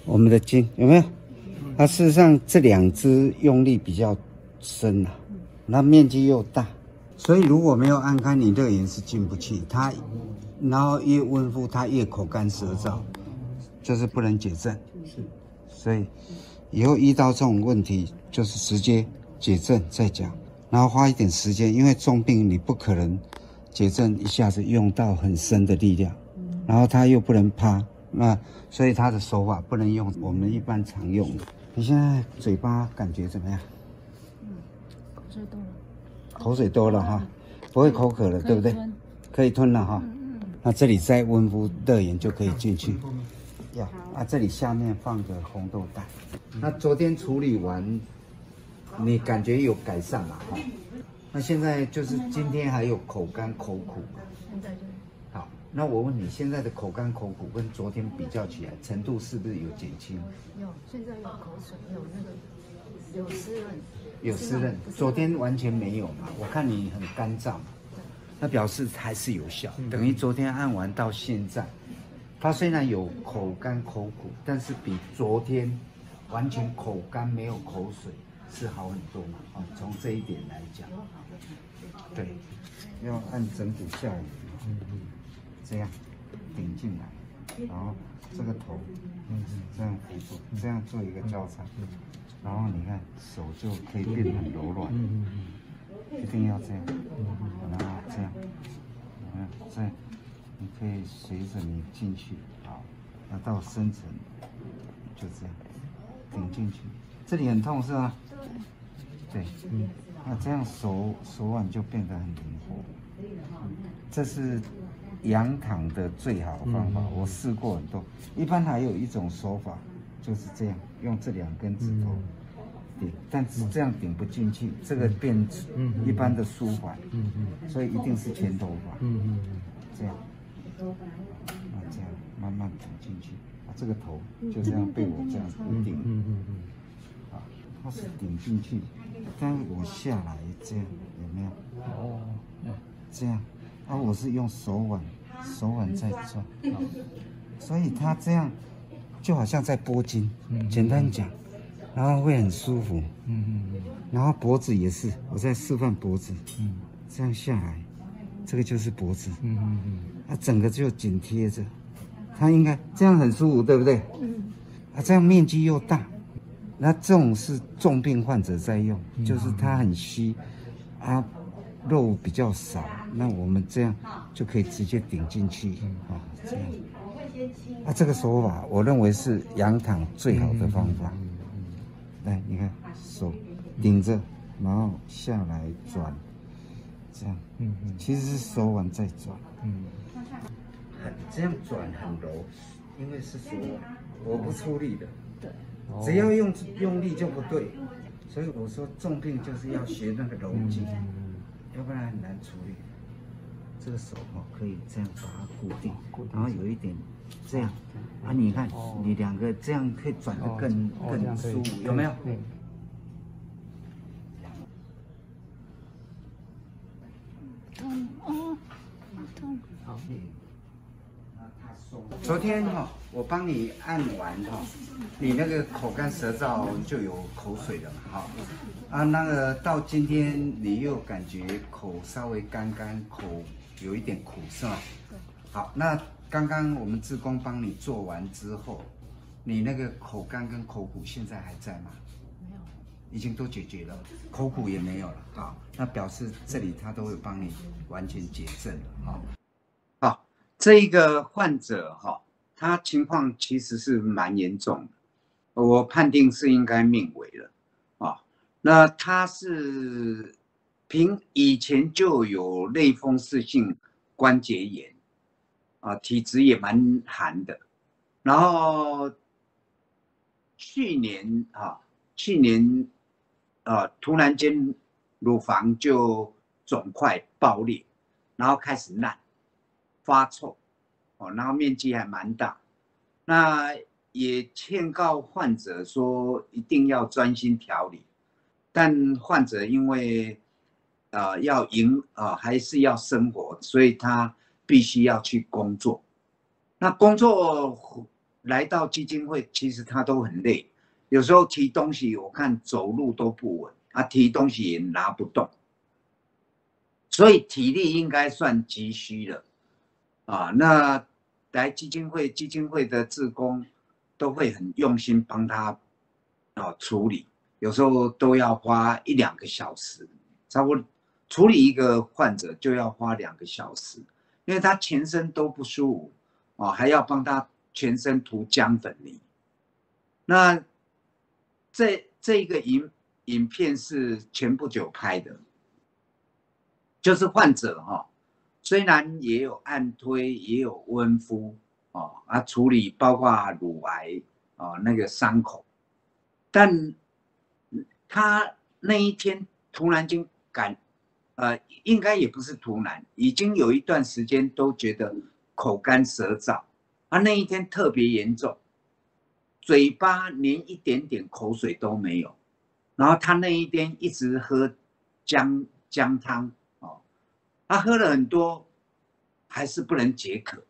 我们的筋有没有？它事实上这两只用力比较深呐，那面积又大，所以如果没有按开，你这个眼是进不去。它，然后越温敷，它越口干舌燥，就是不能解症。是，所以以后遇到这种问题，就是直接解症再讲，然后花一点时间，因为重病你不可能结症一下子用到很深的力量，然后他又不能趴，那所以他的手法不能用我们一般常用的。你现在嘴巴感觉怎么样？嗯，口水多了。口水多了哈，不会口渴了，对不对？可以吞了哈。那这里再温敷热盐就可以进去。要啊，这里下面放个红豆蛋。那昨天处理完，你感觉有改善了哈？那现在就是今天还有口干口苦。现在就。那我问你，现在的口干口苦跟昨天比较起来，程度是不是有减轻？有，现在有口水，有那个有湿润。有湿润，昨天完全没有嘛？我看你很干燥，那表示还是有效。等于昨天按完到现在，他虽然有口干口苦，但是比昨天完全口干没有口水是好很多嘛。哦，从这一点来讲，对，要按整骨下移，嗯嗯，这样顶进来，然后这个头，嗯这样扶住，这样做一个交叉，然后你看手就可以变得很柔软，嗯嗯，一定要这样，然后这样，你看这样，你可以随着你进去，好，那到深层，就这样顶进去，这里很痛是吗？对，嗯，那这样手手腕就变得很灵活，这是仰躺的最好方法，我试过很多。一般还有一种手法就是这样，用这两根指头顶，但是这样顶不进去，这个变一般的舒缓，嗯嗯，所以一定是前头发，嗯嗯嗯，这样，那这样慢慢顶进去，啊，这个头就这样被我这样顶，嗯嗯嗯，啊，它是顶进去，但我下来这样有没有？哦，这样，啊，我是用手腕，手腕在转，所以它这样就好像在拨筋，简单讲，然后会很舒服，嗯嗯嗯，然后脖子也是，我在示范脖子，嗯，这样下来，这个就是脖子，嗯嗯嗯，它整个就紧贴着，它应该这样很舒服，对不对？嗯，啊，这样面积又大，那这种是重病患者在用，就是它很虚，啊。肉比较少，那我们这样就可以直接顶进去啊，这样。啊，这个手法我认为是仰躺最好的方法。来，你看手顶着，然后下来转，这样。嗯嗯。其实是手腕在转。嗯。很这样转很柔，因为是手腕，我不出力的。对。只要用用力就不对，所以我说重病就是要学那个柔劲。要不然很难处理。这个手哦，可以这样把它固定，然后有一点这样啊，你看，你两个这样可以转得更更舒服，有没有？痛哦，痛。好。昨天哈，我帮你按完哈，你那个口干舌燥就有口水了嘛，哈啊，那个到今天你又感觉口稍微干干，口有一点苦是吗？好，那刚刚我们志工帮你做完之后，你那个口干跟口苦现在还在吗？没有，已经都解决了，口苦也没有了，好，那表示这里他都会帮你完全解正了，哈。这一个患者哈，他情况其实是蛮严重的，我判定是应该命危了啊。那他是凭以前就有类风湿性关节炎啊，体质也蛮寒的。然后去年啊，去年啊，突然间乳房就肿块爆裂，然后开始烂。发臭，哦，然后面积还蛮大，那也劝告患者说一定要专心调理，但患者因为，呃，要营啊，还是要生活，所以他必须要去工作。那工作来到基金会，其实他都很累，有时候提东西，我看走路都不稳，他提东西也拿不动，所以体力应该算急需了。啊，那来基金会，基金会的志工都会很用心帮他啊处理，有时候都要花一两个小时，差不多处理一个患者就要花两个小时，因为他全身都不舒服啊，还要帮他全身涂姜粉泥。那这这一个影影片是前不久拍的，就是患者哈。虽然也有按推，也有温敷，哦啊，处理包括乳癌哦那个伤口，但他那一天突然间感，呃，应该也不是突然，已经有一段时间都觉得口干舌燥，啊，那一天特别严重，嘴巴连一点点口水都没有，然后他那一天一直喝姜姜汤。他喝了很多，还是不能解渴。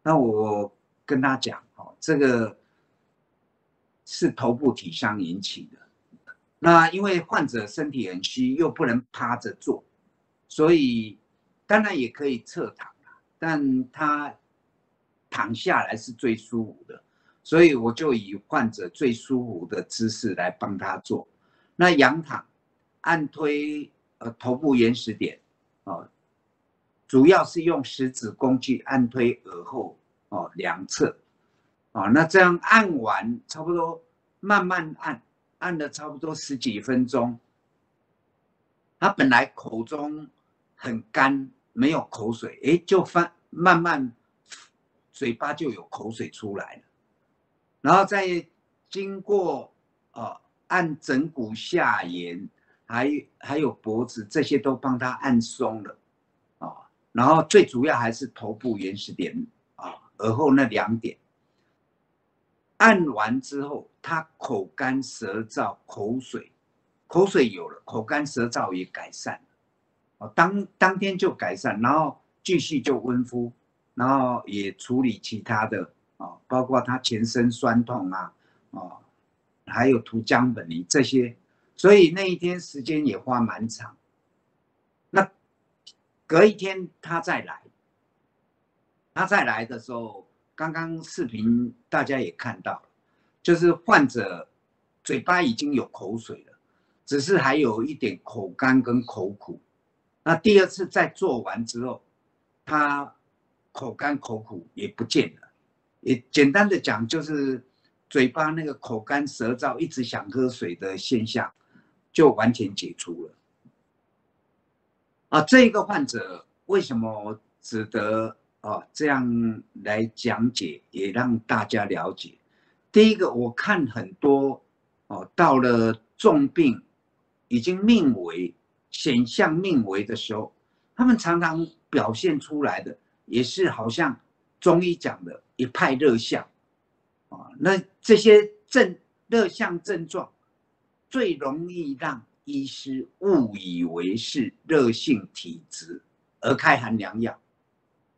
那我跟他讲，哦，这个是头部体伤引起的。那因为患者身体很虚，又不能趴着坐，所以当然也可以侧躺但他躺下来是最舒服的，所以我就以患者最舒服的姿势来帮他做。那仰躺，按推呃头部原始点，哦，主要是用食指工具按推耳后哦两侧，啊，那这样按完差不多慢慢按。按了差不多十几分钟，他本来口中很干，没有口水，哎，就翻慢慢嘴巴就有口水出来了，然后再经过呃按枕骨下沿，还还有脖子这些都帮他按松了，然后最主要还是头部原始点啊，耳后那两点。按完之后，他口干舌燥，口水，口水有了，口干舌燥也改善了，哦，当当天就改善，然后继续就温敷，然后也处理其他的啊，包括他全身酸痛啊，啊，还有涂姜本泥这些，所以那一天时间也花蛮长。隔一天他再来，他再来的时候。刚刚视频大家也看到，就是患者嘴巴已经有口水了，只是还有一点口干跟口苦。那第二次再做完之后，他口干口苦也不见了，也简单的讲就是嘴巴那个口干舌燥，一直想喝水的现象就完全解除了。啊，这个患者为什么值得？啊，这样来讲解也让大家了解。第一个，我看很多哦，到了重病，已经命危、显象命危的时候，他们常常表现出来的也是好像中医讲的一派热象啊。那这些症热象症状，最容易让医师误以为是热性体质而开寒凉药。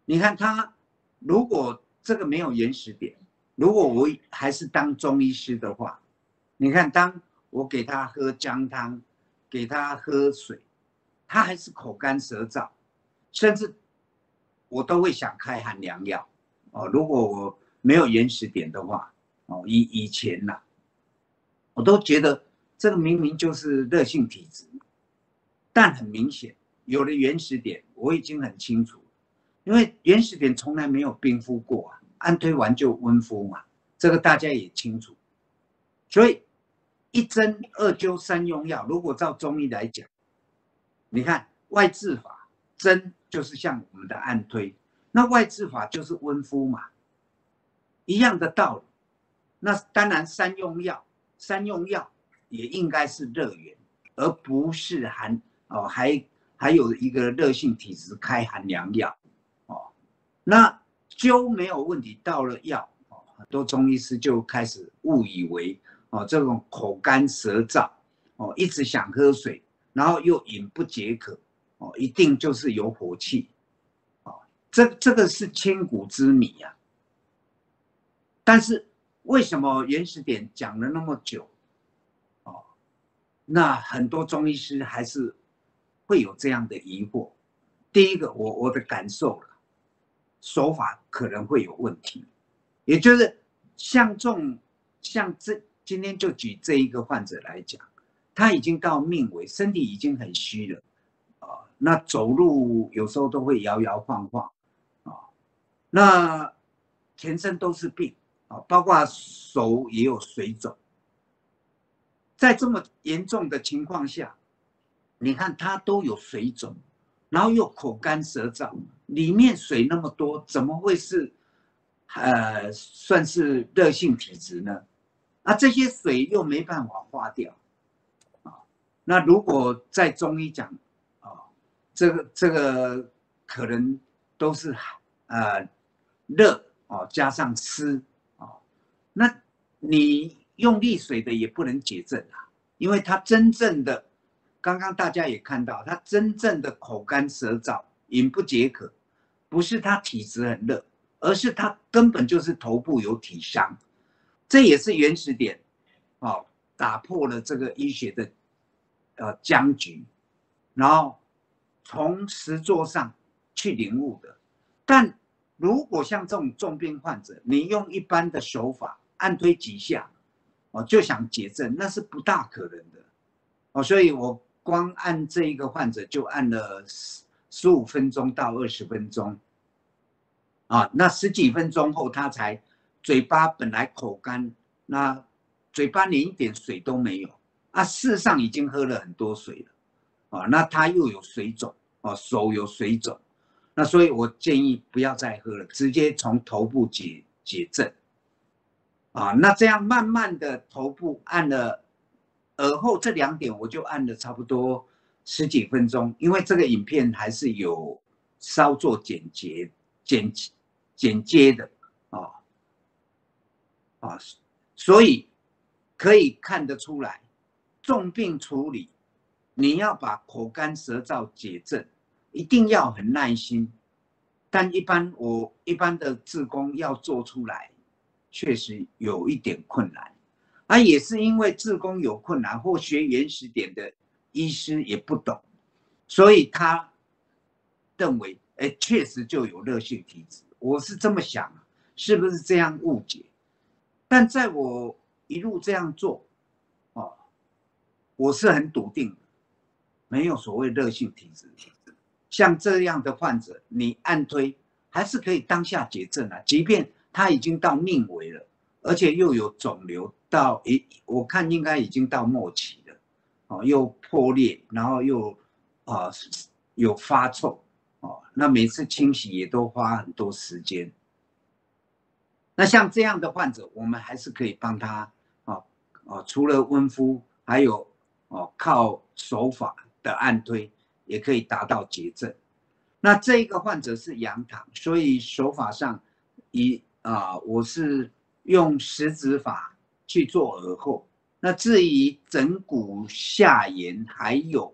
你看他，如果这个没有延时点，如果我还是当中医师的话，你看，当我给他喝姜汤，给他喝水，他还是口干舌燥，甚至我都会想开寒凉药哦。如果我没有延时点的话，哦，以以前呐，我都觉得这个明明就是热性体质，但很明显有了原始点，我已经很清楚。因为原始点从来没有冰敷过啊，按推完就温敷嘛，这个大家也清楚。所以一针二灸三用药，如果照中医来讲，你看外治法针就是像我们的按推，那外治法就是温敷嘛，一样的道理。那当然三用药，三用药也应该是热源，而不是寒哦，还还有一个热性体质开寒凉药。哦那灸没有问题，到了药哦，很多中医师就开始误以为哦，这种口干舌燥哦，一直想喝水，然后又饮不解渴哦，一定就是有火气哦，这这个是千古之谜呀。但是为什么原始点讲了那么久，那很多中医师还是会有这样的疑惑。第一个，我我的感受了。手法可能会有问题，也就是像这种像这今天就举这一个患者来讲，他已经到命危，身体已经很虚了，啊，那走路有时候都会摇摇晃晃，啊，那全身都是病啊，包括手也有水肿，在这么严重的情况下，你看他都有水肿。然后又口干舌燥，里面水那么多，怎么会是，呃，算是热性体质呢？啊，这些水又没办法化掉，啊，那如果在中医讲，啊，这个这个可能都是呃热哦，加上湿啊，那你用利水的也不能解症啊，因为它真正的。刚刚大家也看到，他真正的口干舌燥，饮不解渴，不是他体质很热，而是他根本就是头部有体伤，这也是原始点，哦，打破了这个医学的呃僵局，然后从实作上去领悟的。但如果像这种重病患者，你用一般的手法按推几下，哦，就想解症，那是不大可能的，哦，所以我光按这一个患者就按了十十五分钟到二十分钟，啊，那十几分钟后他才嘴巴本来口干，那嘴巴连一点水都没有，啊，事实上已经喝了很多水了，啊，那他又有水肿，啊，手有水肿，那所以我建议不要再喝了，直接从头部解解症。啊，那这样慢慢的头部按了，耳后这两点我就按了差不多十几分钟，因为这个影片还是有稍作剪接、剪剪接的啊啊，所以可以看得出来，重病处理你要把口干舌燥解症，一定要很耐心，但一般我一般的志工要做出来。确实有一点困难，啊，也是因为自宫有困难或学原始点的医师也不懂，所以他认为，哎，确实就有热性体质。我是这么想，是不是这样误解？但在我一路这样做，哦，我是很笃定，没有所谓热性体质。像这样的患者，你按推还是可以当下解症啊，即便。他已经到命危了，而且又有肿瘤到一，我看应该已经到末期了，哦，又破裂，然后又啊有发臭，哦，那每次清洗也都花很多时间。那像这样的患者，我们还是可以帮他，啊啊，除了温敷，还有哦靠手法的按推，也可以达到结症。那这一个患者是羊糖，所以手法上以啊，我是用食指法去做耳后。那至于枕骨下沿还有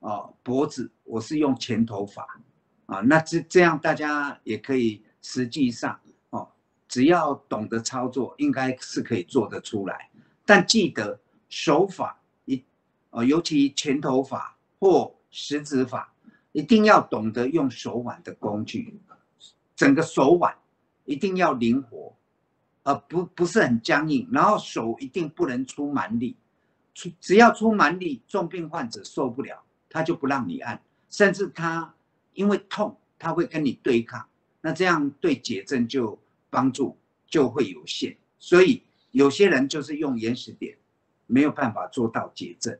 啊脖子，我是用前头法啊。那这这样大家也可以实际上哦，只要懂得操作，应该是可以做得出来。但记得手法一啊，尤其前头法或食指法，一定要懂得用手腕的工具，整个手腕。一定要灵活，呃，不不是很僵硬，然后手一定不能出蛮力，出只要出蛮力，重病患者受不了，他就不让你按，甚至他因为痛，他会跟你对抗，那这样对解症就帮助就会有限，所以有些人就是用延时点，没有办法做到解症，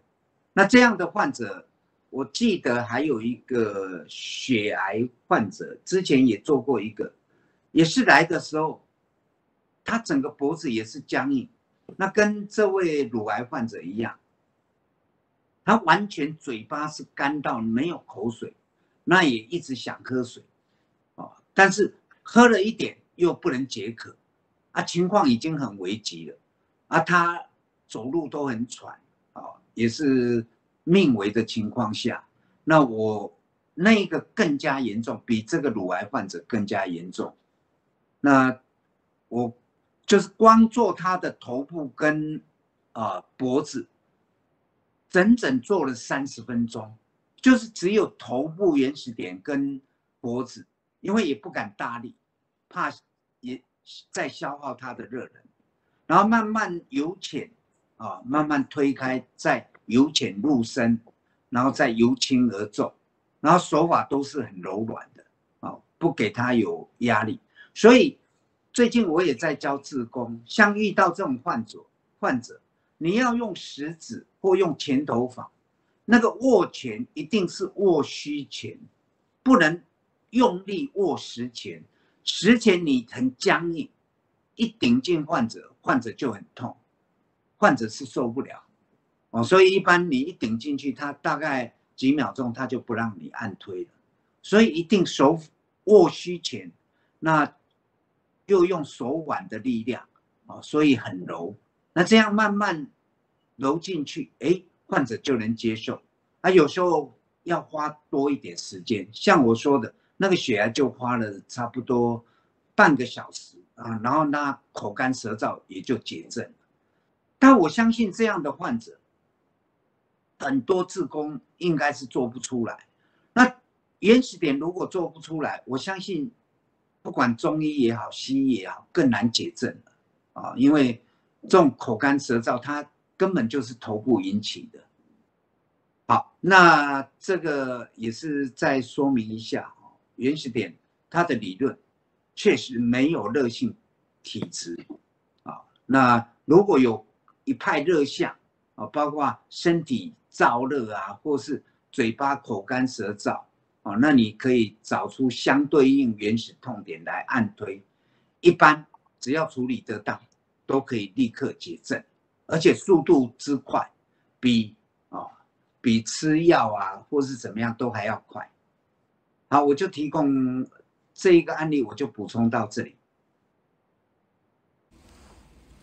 那这样的患者，我记得还有一个血癌患者，之前也做过一个。也是来的时候，他整个脖子也是僵硬，那跟这位乳癌患者一样，他完全嘴巴是干到没有口水，那也一直想喝水，哦，但是喝了一点又不能解渴，啊，情况已经很危急了，啊，他走路都很喘，啊，也是命危的情况下，那我那个更加严重，比这个乳癌患者更加严重。那我就是光做他的头部跟啊脖子，整整做了三十分钟，就是只有头部原始点跟脖子，因为也不敢大力，怕也再消耗他的热能，然后慢慢由浅啊慢慢推开，再由浅入深，然后再由轻而重，然后手法都是很柔软的啊，不给他有压力。所以最近我也在教自宫，像遇到这种患者，患者你要用食指或用前头法，那个握拳一定是握虚拳，不能用力握实拳，实拳你很僵硬，一顶进患者，患者就很痛，患者是受不了，哦，所以一般你一顶进去，他大概几秒钟他就不让你按推了，所以一定手握虚拳，那。又用手腕的力量，啊，所以很柔。那这样慢慢揉进去，哎，患者就能接受。啊，有时候要花多一点时间。像我说的，那个血压就花了差不多半个小时啊，然后那口干舌燥也就解症了。但我相信这样的患者，很多自宫应该是做不出来。那原始点如果做不出来，我相信不管中医也好，西医也好，更难解症了啊，因为这种口干舌燥，它根本就是头部引起的。好，那这个也是再说明一下。原始点，它的理论确实没有热性体质啊。那如果有一派热象啊，包括身体燥热啊，或是嘴巴口干舌燥啊，那你可以找出相对应原始痛点来按推。一般只要处理得当，都可以立刻解症，而且速度之快，比啊比吃药啊或是怎么样都还要快。好，我就提供这一个案例，我就补充到这里。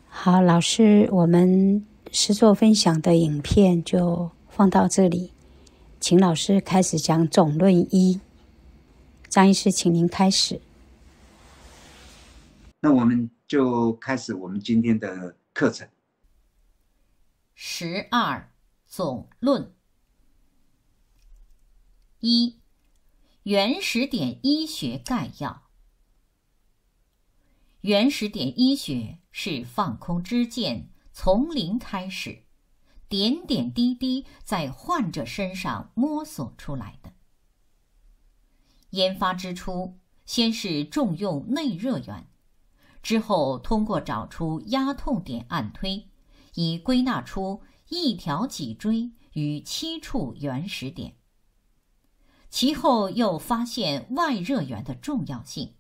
好，老师，我们实作分享的影片就放到这里，请老师开始讲总论一。张医师，请您开始。那我们就开始我们今天的课程。十二总论一。原始点医学概要：原始点医学是放空之剑，从零开始，点点滴滴在患者身上摸索出来的。研发之初，先是重用内热源，之后通过找出压痛点按推，以归纳出一条脊椎与七处原始点。其后又发现外热源的重要性，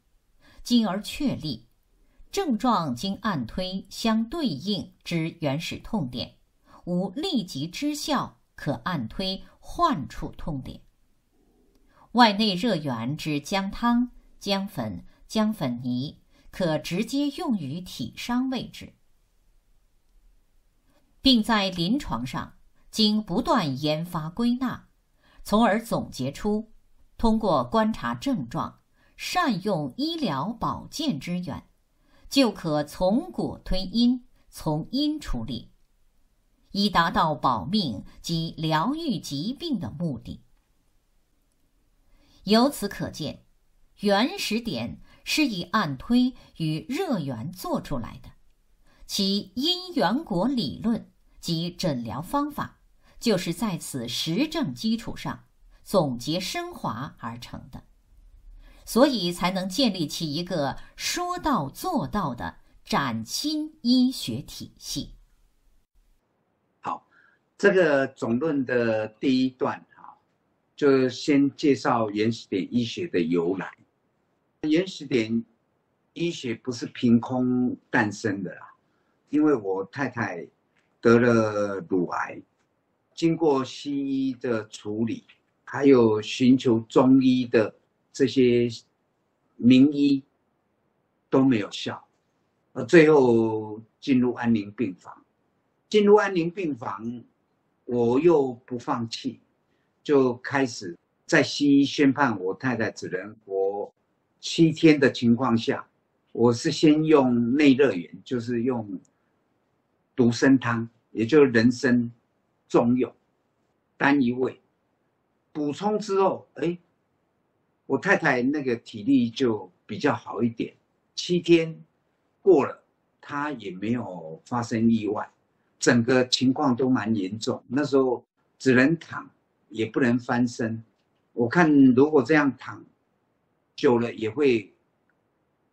进而确立症状经按推相对应之原始痛点，无立即之效，可按推患处痛点。外内热源之姜汤、姜粉、姜粉泥，可直接用于体伤位置，并在临床上经不断研发归纳。从而总结出，通过观察症状，善用医疗保健之源，就可从果推因，从因处理，以达到保命及疗愈疾病的目的。由此可见，原始点是以按推与热源做出来的，其因缘果理论及诊疗方法。就是在此实证基础上总结升华而成的，所以才能建立起一个说到做到的崭新医学体系。这个总论的第一段哈，就先介绍原始点医学的由来。原始点医学不是凭空诞生的啦，因为我太太得了乳癌。经过西医的处理，还有寻求中医的这些名医都没有效，而最后进入安宁病房。进入安宁病房，我又不放弃，就开始在西医宣判我太太只能活七天的情况下，我是先用内热源，就是用独参汤，也就是人参。中用单一味补充之后，哎，我太太那个体力就比较好一点。七天过了，她也没有发生意外，整个情况都蛮严重。那时候只能躺，也不能翻身。我看如果这样躺久了，也会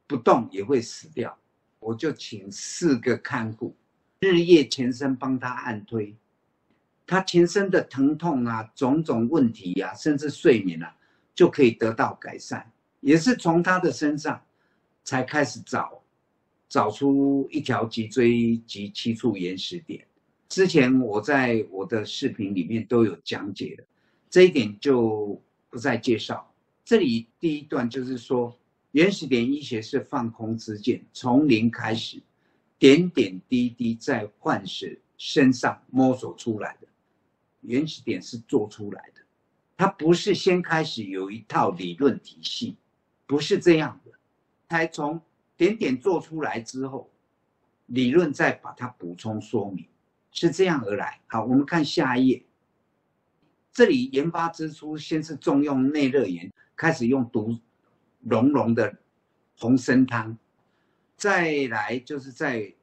不动，也会死掉。我就请四个看护日夜全身帮他按推。他全身的疼痛啊，种种问题啊，甚至睡眠啊，就可以得到改善。也是从他的身上，才开始找，找出一条脊椎及七处原始点。之前我在我的视频里面都有讲解的，这一点就不再介绍。这里第一段就是说，原始点医学是放空之见，从零开始，点点滴滴在患者身上摸索出来的。原始点是做出来的，它不是先开始有一套理论体系，不是这样的，才从点点做出来之后，理论再把它补充说明，是这样而来。好，我们看下一页，这里研发之初，先是重用内热盐，开始用毒浓浓的红参汤，再来就是在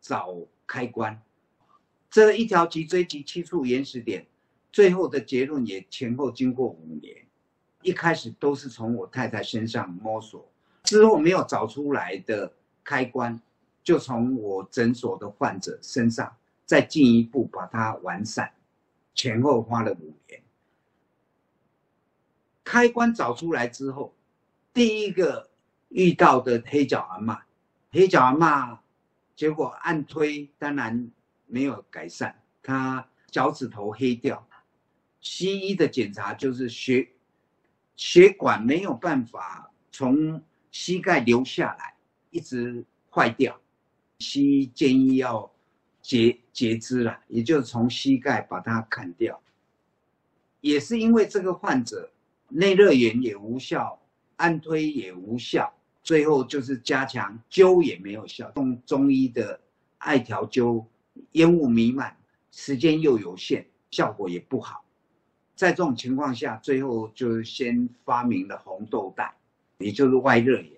找开关，这一条脊椎及七处原始点。最后的结论也前后经过五年，一开始都是从我太太身上摸索，之后没有找出来的开关，就从我诊所的患者身上再进一步把它完善，前后花了五年。开关找出来之后，第一个遇到的黑脚阿妈，黑脚阿妈，结果按推当然没有改善，他脚趾头黑掉。西医的检查就是血血管没有办法从膝盖留下来，一直坏掉。西医建议要截截肢了，也就是从膝盖把它砍掉。也是因为这个患者内热源也无效，按推也无效，最后就是加强灸也没有效，用中医的艾条灸，烟雾弥漫，时间又有限，效果也不好。在这种情况下，最后就先发明了红豆袋，也就是外热炎。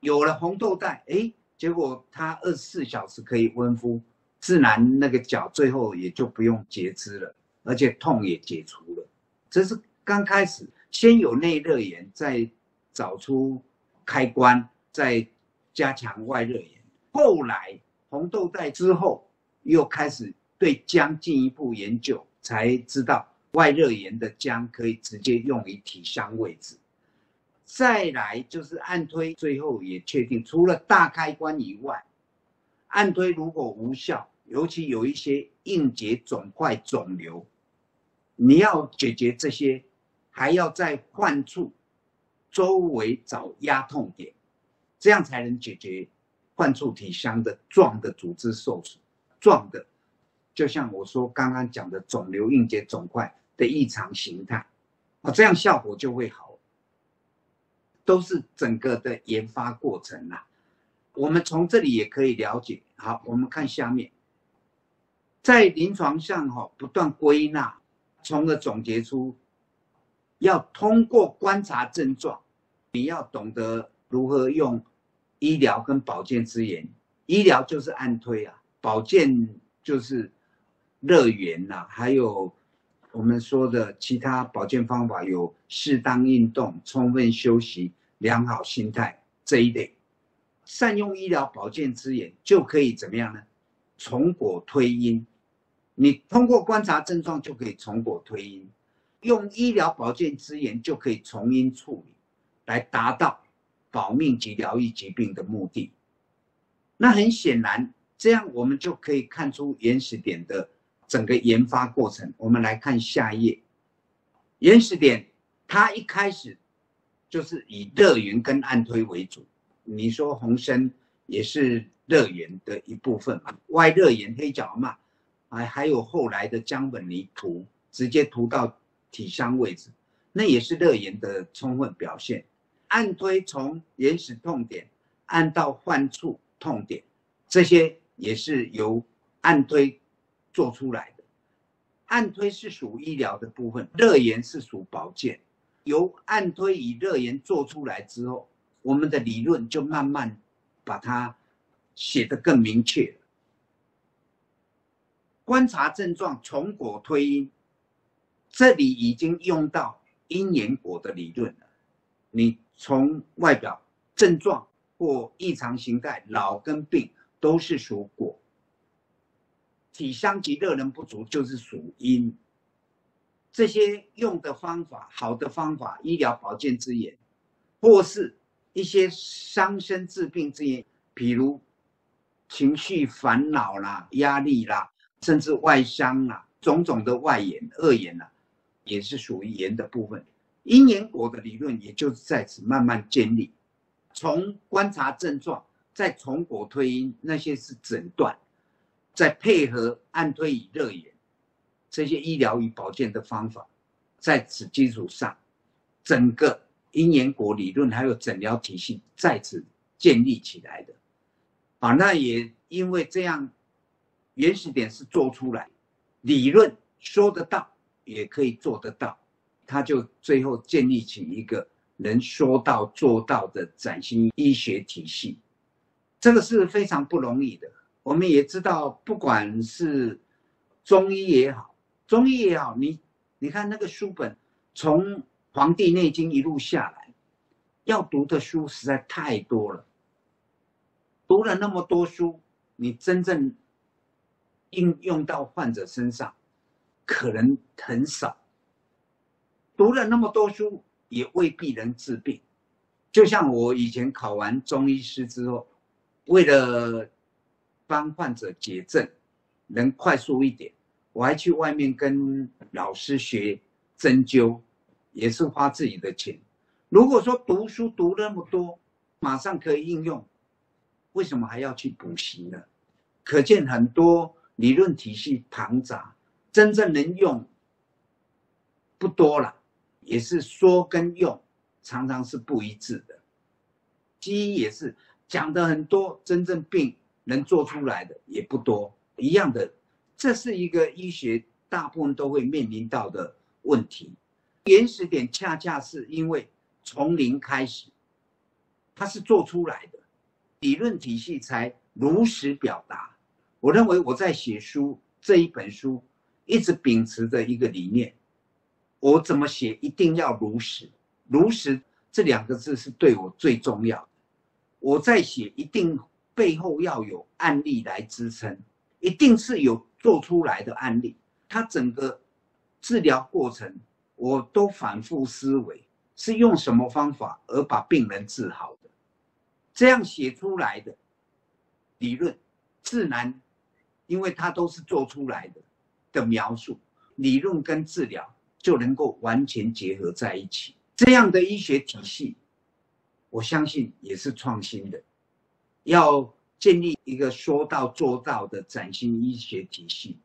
有了红豆袋，哎，结果它二十四小时可以温敷，自然那个脚最后也就不用截肢了，而且痛也解除了。这是刚开始，先有内热炎，再找出开关，再加强外热盐。后来红豆袋之后，又开始对姜进一步研究，才知道。外热炎的姜可以直接用于体香位置，再来就是按推，最后也确定除了大开关以外，按推如果无效，尤其有一些硬结肿块肿瘤，你要解决这些，还要在患处周围找压痛点，这样才能解决患处体腔的状的组织受损，状的，就像我说刚刚讲的肿瘤硬结肿块。的异常形态，啊，这样效果就会好，都是整个的研发过程啦。我们从这里也可以了解。好，我们看下面，在临床上哈，不断归纳，从而总结出，要通过观察症状，你要懂得如何用医疗跟保健资源。医疗就是按推啊，保健就是热源呐，还有。我们说的其他保健方法有适当运动、充分休息、良好心态这一类，善用医疗保健资源就可以怎么样呢？从果推因，你通过观察症状就可以从果推因，用医疗保健资源就可以从因处理，来达到保命及疗愈疾病的目的。那很显然，这样我们就可以看出原始点的。整个研发过程，我们来看下一页。原始点，它一开始就是以热源跟按推为主。你说红参也是热源的一部分嘛？外热源黑角嘛，还还有后来的姜本泥涂，直接涂到体香位置，那也是热源的充分表现。按推从原始痛点按到患处痛点，这些也是由按推。做出来的按推是属医疗的部分，热研是属保健。由暗推以热言做出来之后，我们的理论就慢慢把它写得更明确了。观察症状，从果推因，这里已经用到因缘果的理论了。你从外表症状或异常形态，老跟病都是属果。体香及热能不足就是属阴，这些用的方法好的方法，医疗保健之言，或是一些伤身治病之言，比如情绪烦恼啦、压力啦，甚至外伤啦，种种的外延、恶炎啦，也是属于炎的部分。因缘果的理论也就是在此慢慢建立，从观察症状，再从果推因，那些是诊断。再配合按推以热炎，这些医疗与保健的方法，在此基础上，整个因缘果理论还有诊疗体系在此建立起来的。啊，那也因为这样，原始点是做出来，理论说得到，也可以做得到，他就最后建立起一个能说到做到的崭新医学体系，这个是非常不容易的。我们也知道，不管是中医也好，中医也好，你你看那个书本，从《黄帝内经》一路下来，要读的书实在太多了。读了那么多书，你真正应用到患者身上，可能很少。读了那么多书，也未必能治病。就像我以前考完中医师之后，为了帮患者解症，能快速一点，我还去外面跟老师学针灸，也是花自己的钱。如果说读书读那么多，马上可以应用。为什么还要去补习呢？可见很多理论体系庞杂，真正能用不多了，也是说跟用常常是不一致的。西医也是讲的很多，真正病能做出来的也不多。一样的，这是一个医学大部分都会面临到的问题。原始点恰恰是因为从零开始，它是做出来的。理论体系才如实表达。我认为我在写书这一本书，一直秉持着一个理念：我怎么写一定要如实。如实这两个字是对我最重要的。我在写一定背后要有案例来支撑，一定是有做出来的案例。它整个治疗过程，我都反复思维，是用什么方法而把病人治好的。这样写出来的理论，自然，因为它都是做出来的的描述，理论跟治疗就能够完全结合在一起。这样的医学体系，我相信也是创新的。要建立一个说到做到的崭新医学体系，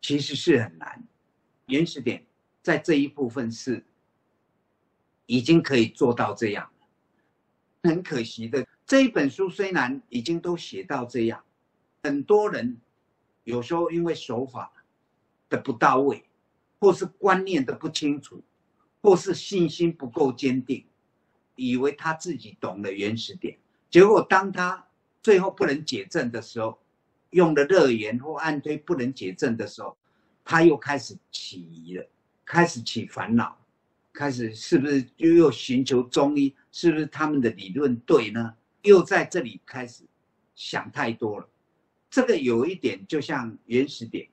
其实是很难。原始点在这一部分是已经可以做到这样，很可惜的。这一本书虽然已经都写到这样，很多人有时候因为手法的不到位，或是观念的不清楚，或是信心不够坚定，以为他自己懂了原始点，结果当他最后不能解症的时候，用了热源或按推不能解症的时候，他又开始起疑了，开始起烦恼，开始是不是又又寻求中医？是不是他们的理论对呢？又在这里开始想太多了，这个有一点就像原始点，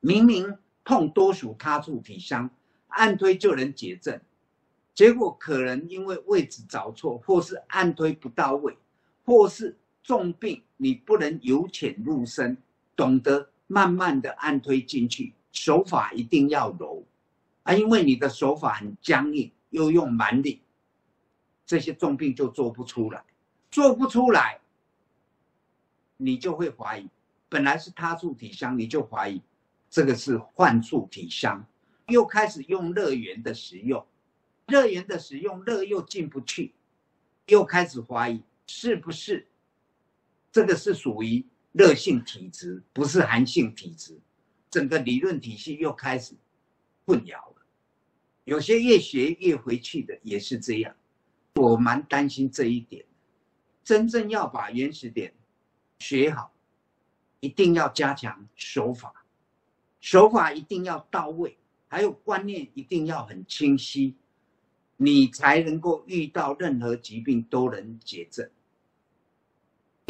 明明碰多属他处体伤，按推就能解症，结果可能因为位置找错，或是按推不到位，或是重病你不能由浅入深，懂得慢慢的按推进去，手法一定要柔。啊，因为你的手法很僵硬，又用蛮力。这些重病就做不出来，做不出来，你就会怀疑，本来是他处体香，你就怀疑这个是患处体香，又开始用热源的使用，热源的使用热又进不去，又开始怀疑是不是？这个是属于热性体质，不是寒性体质，整个理论体系又开始混淆了，有些越学越回去的也是这样。我蛮担心这一点，真正要把原始点学好，一定要加强手法，手法一定要到位，还有观念一定要很清晰，你才能够遇到任何疾病都能解症。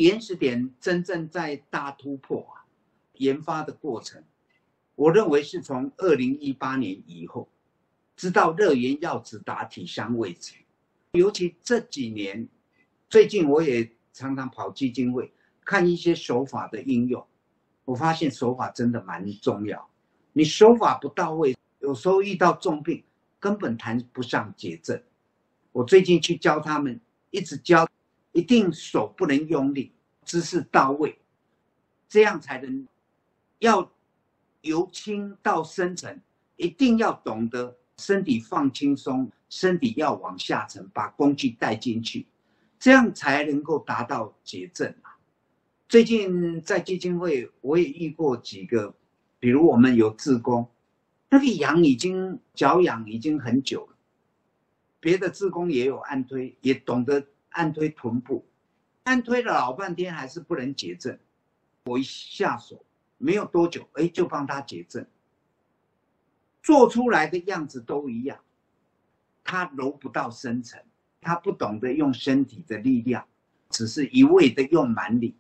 原始点真正在大突破啊，研发的过程，我认为是从二零一八年以后，知道热源要直达体香位置。尤其这几年，最近我也常常跑基金会看一些手法的应用，我发现手法真的蛮重要。你手法不到位，有时候遇到重病根本谈不上解症。我最近去教他们，一直教，一定手不能用力，姿势到位，这样才能要由轻到深层，一定要懂得身体放轻松，身体要往下沉，把工具带进去，这样才能够达到节震啊。最近在基金会，我也遇过几个，比如我们有志工，那个羊已经脚痒已经很久了，别的志工也有按推，也懂得按推臀部，按推了老半天还是不能解症，我一下手没有多久，哎，就帮他解症。做出来的样子都一样，他揉不到深层，他不懂得用身体的力量，只是一味的用蛮力，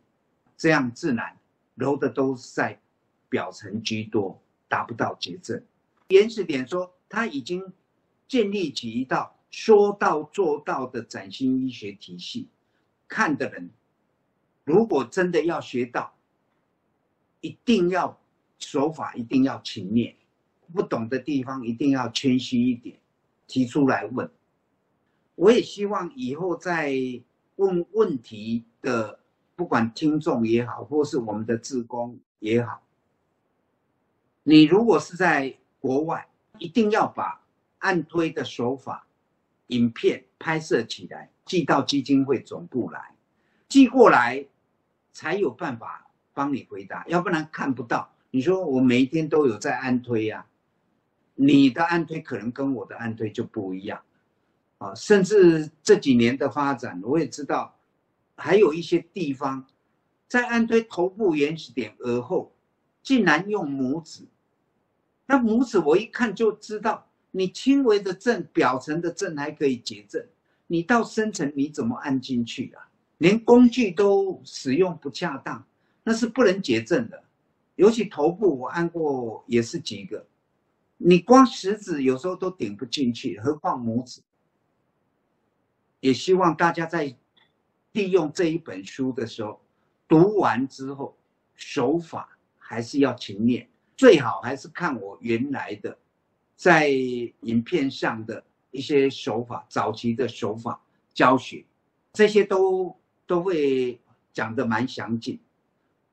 这样自然揉的都是在表层居多，达不到结症。原始点说他已经建立起一道说到做到的崭新医学体系，看的人如果真的要学到，一定要手法一定要勤练。不懂的地方一定要谦虚一点，提出来问。我也希望以后在问问题的，不管听众也好，或是我们的职工也好，你如果是在国外，一定要把按推的手法、影片拍摄起来，寄到基金会总部来，寄过来才有办法帮你回答，要不然看不到。你说我每一天都有在按推呀？你的按推可能跟我的按推就不一样，啊，甚至这几年的发展，我也知道，还有一些地方在按推头部原始点额后，竟然用拇指，那拇指我一看就知道，你轻微的症表层的症还可以结症，你到深层你怎么按进去啊？连工具都使用不恰当，那是不能结症的，尤其头部我按过也是几个。你光食指有时候都顶不进去，何况拇指？也希望大家在利用这一本书的时候，读完之后手法还是要勤练，最好还是看我原来的在影片上的一些手法，早期的手法教学，这些都都会讲的蛮详尽。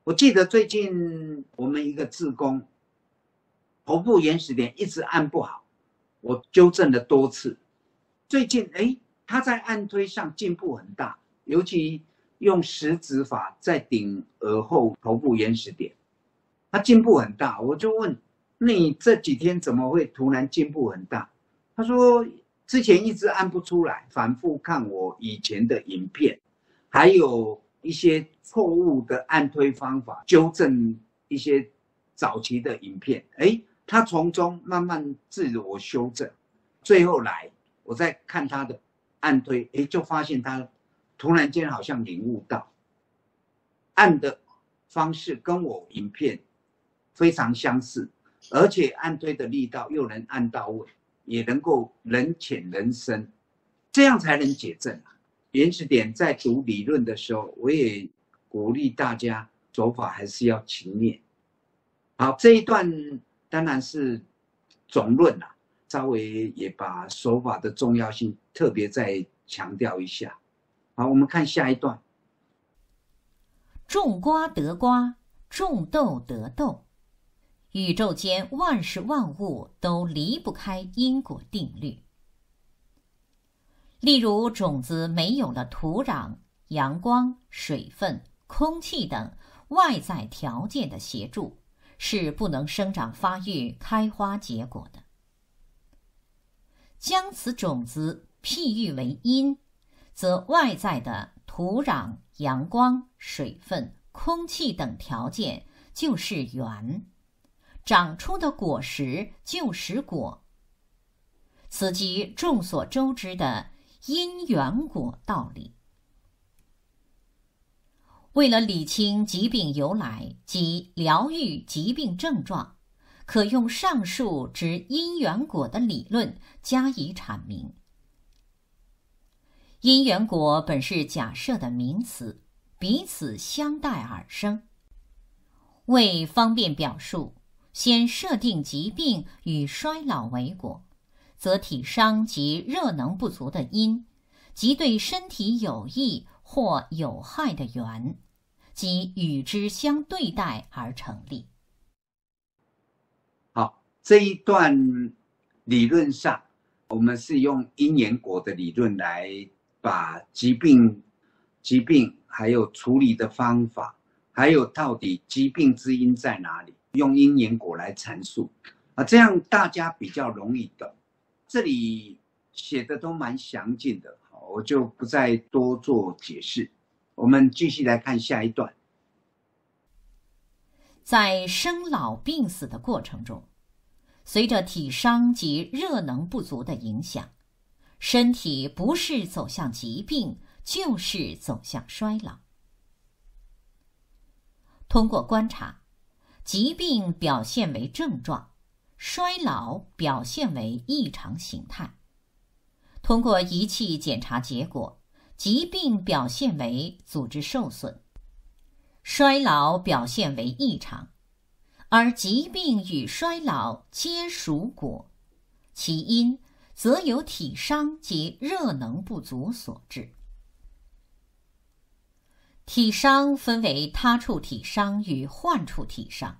我记得最近我们一个志工。头部原始点一直按不好，我纠正了多次。最近哎，他在按推上进步很大，尤其用食指法在顶耳后头部原始点，他进步很大。我就问，你这几天怎么会突然进步很大？他说之前一直按不出来，反复看我以前的影片，还有一些错误的按推方法，纠正一些早期的影片，哎。他从中慢慢自我修正，最后来我再看他的按推，哎，就发现他突然间好像领悟到，按的方式跟我影片非常相似，而且按推的力道又能按到位，也能够人浅人深，这样才能解正啊。原始点在读理论的时候，我也鼓励大家手法还是要勤练。好，这一段。当然是总论啦，稍微也把手法的重要性特别再强调一下。好，我们看下一段。种瓜得瓜，种豆得豆，宇宙间万事万物都离不开因果定律。例如，种子没有了土壤、阳光、水分、空气等外在条件的协助。是不能生长发育、开花结果的。将此种子譬喻为因，则外在的土壤、阳光、水分、空气等条件就是缘，长出的果实就是果。此即众所周知的因缘果道理。为了理清疾病由来及疗愈疾病症状，可用上述之因缘果的理论加以阐明。因缘果本是假设的名词，彼此相待而生。为方便表述，先设定疾病与衰老为果，则体伤及热能不足的因，即对身体有益。或有害的缘，即与之相对待而成立。好，这一段理论上，我们是用因缘果的理论来把疾病、疾病还有处理的方法，还有到底疾病之因在哪里，用因缘果来阐述啊，这样大家比较容易懂。这里写的都蛮详尽的，我就不再多做解释。我们继续来看下一段。在生老病死的过程中，随着体伤及热能不足的影响，身体不是走向疾病，就是走向衰老。通过观察，疾病表现为症状，衰老表现为异常形态。通过仪器检查结果，疾病表现为组织受损。衰老表现为异常，而疾病与衰老皆属果，其因则由体伤及热能不足所致。体伤分为他处体伤与患处体伤，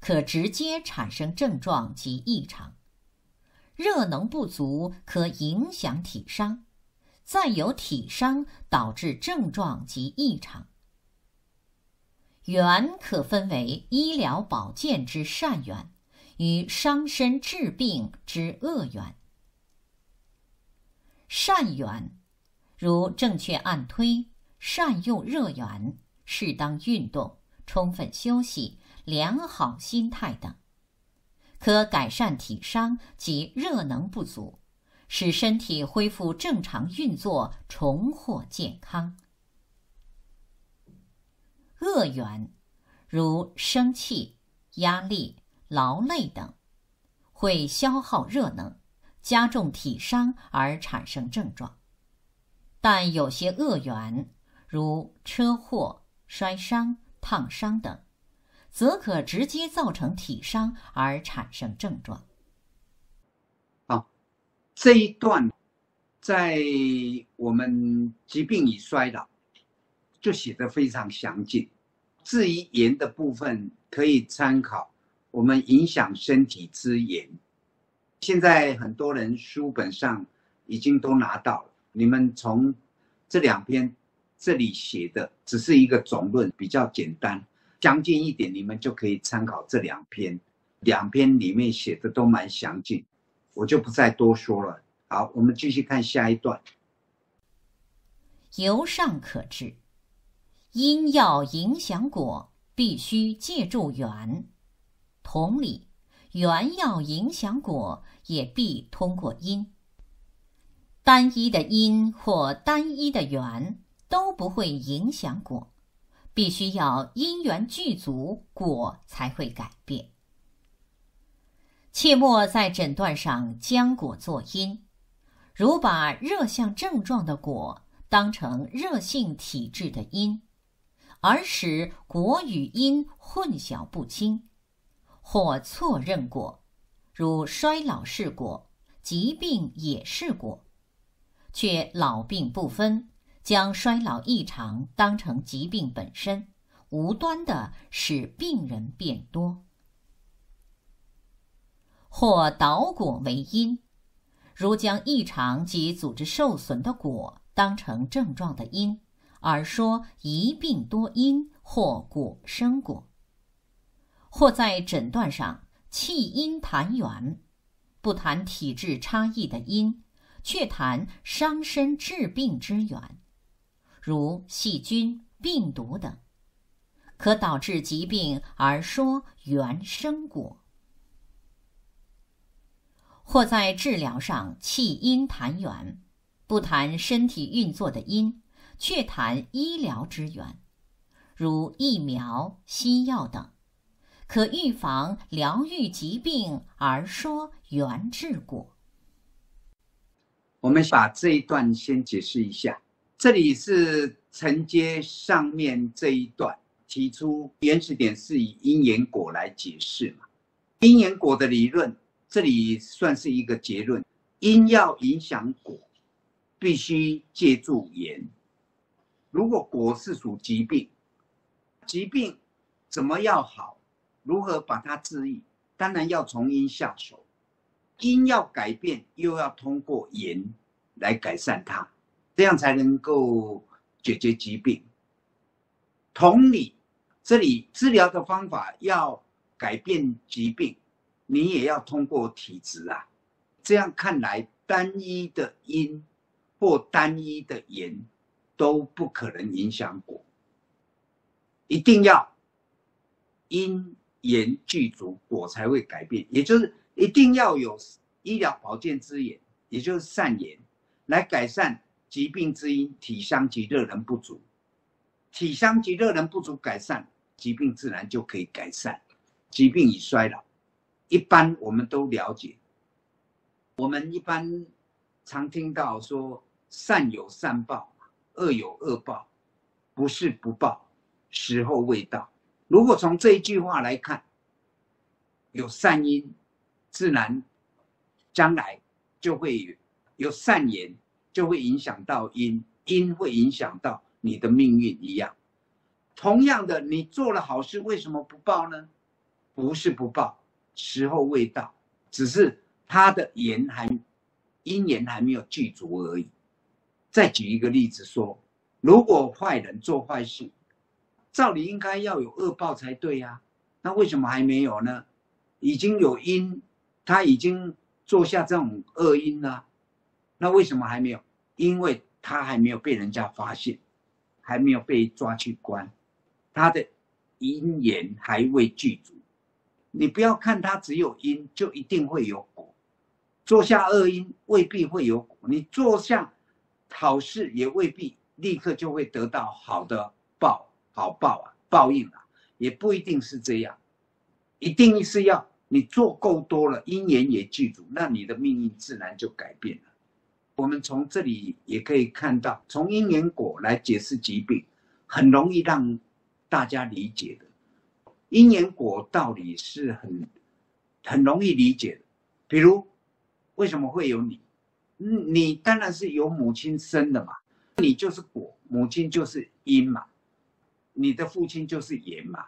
可直接产生症状及异常；热能不足可影响体伤，再由体伤导致症状及异常。缘可分为医疗保健之善缘，与伤身治病之恶缘。善缘，如正确按推、善用热源、适当运动、充分休息、良好心态等，可改善体伤及热能不足，使身体恢复正常运作，重获健康。恶缘，如生气、压力、劳累等，会消耗热能，加重体伤而产生症状。但有些恶缘，如车祸、摔伤、烫伤等，则可直接造成体伤而产生症状。好，这一段在我们疾病与衰老。就写的非常详尽。至于盐的部分，可以参考我们影响身体之盐。现在很多人书本上已经都拿到了。你们从这两篇这里写的只是一个总论，比较简单，将近一点，你们就可以参考这两篇。两篇里面写的都蛮详尽，我就不再多说了。好，我们继续看下一段。由上可知。因要影响果，必须借助缘。同理，缘要影响果，也必通过因。单一的因或单一的缘都不会影响果，必须要因缘具足，果才会改变。切莫在诊断上将果作因，如把热象症状的果当成热性体质的因。而使果与因混淆不清，或错认果，如衰老是果，疾病也是果，却老病不分，将衰老异常当成疾病本身，无端的使病人变多；或导果为因，如将异常及组织受损的果当成症状的因。而说一病多因，或果生果；或在诊断上弃因谈缘，不谈体质差异的因，却谈伤身治病之源，如细菌、病毒等，可导致疾病而说原生果；或在治疗上弃因谈缘，不谈身体运作的因。却谈医疗之源，如疫苗、西药等，可预防、疗愈疾病，而说源治果。我们把这一段先解释一下，这里是承接上面这一段，提出原始点是以因缘果来解释嘛？因缘果的理论，这里算是一个结论：因要影响果，必须借助缘。如果果是属疾病，疾病怎么要好？如何把它治愈？当然要从因下手。因要改变，又要通过盐来改善它，这样才能够解决疾病。同理，这里治疗的方法要改变疾病，你也要通过体质啊。这样看来，单一的因或单一的盐都不可能影响果，一定要阴盐具足，果才会改变。也就是一定要有医疗保健之言，也就是善言，来改善疾病之因，体香及热能不足。体香及热能不足改善，疾病自然就可以改善。疾病已衰老，一般我们都了解。我们一般常听到说善有善报，恶有恶报，不是不报，时候未到。如果从这一句话来看，有善因，自然将来就会有善言，就会影响到因，因会影响到。你的命运一样，同样的，你做了好事，为什么不报呢？不是不报，时候未到，只是他的言还因缘还没有具足而已。再举一个例子说，如果坏人做坏事，照理应该要有恶报才对呀，那为什么还没有呢？已经有因，他已经做下这种恶因了，那为什么还没有？因为他还没有被人家发现。还没有被抓去关，他的因缘还未具足。你不要看他只有因，就一定会有果。做下恶因未必会有果，你做下好事也未必立刻就会得到好的报，好报啊，报应啊，也不一定是这样。一定是要你做够多了，因缘也具足，那你的命运自然就改变了。我们从这里也可以看到，从因缘果来解释疾病，很容易让大家理解的。因缘果道理是很很容易理解的。比如，为什么会有你？你当然是由母亲生的嘛，你就是果，母亲就是因嘛，你的父亲就是盐嘛。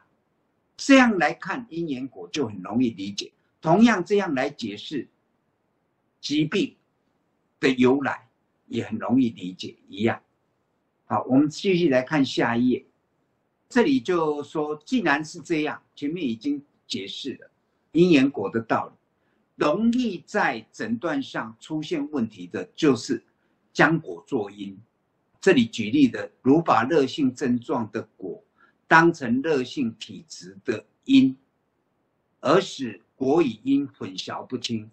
这样来看因缘果就很容易理解。同样这样来解释疾病。的由来也很容易理解，一样。好，我们继续来看下一页。这里就说，既然是这样，前面已经解释了因缘果的道理。容易在诊断上出现问题的，就是将果作因。这里举例的，如把热性症状的果当成热性体质的因，而使果与因混淆不清。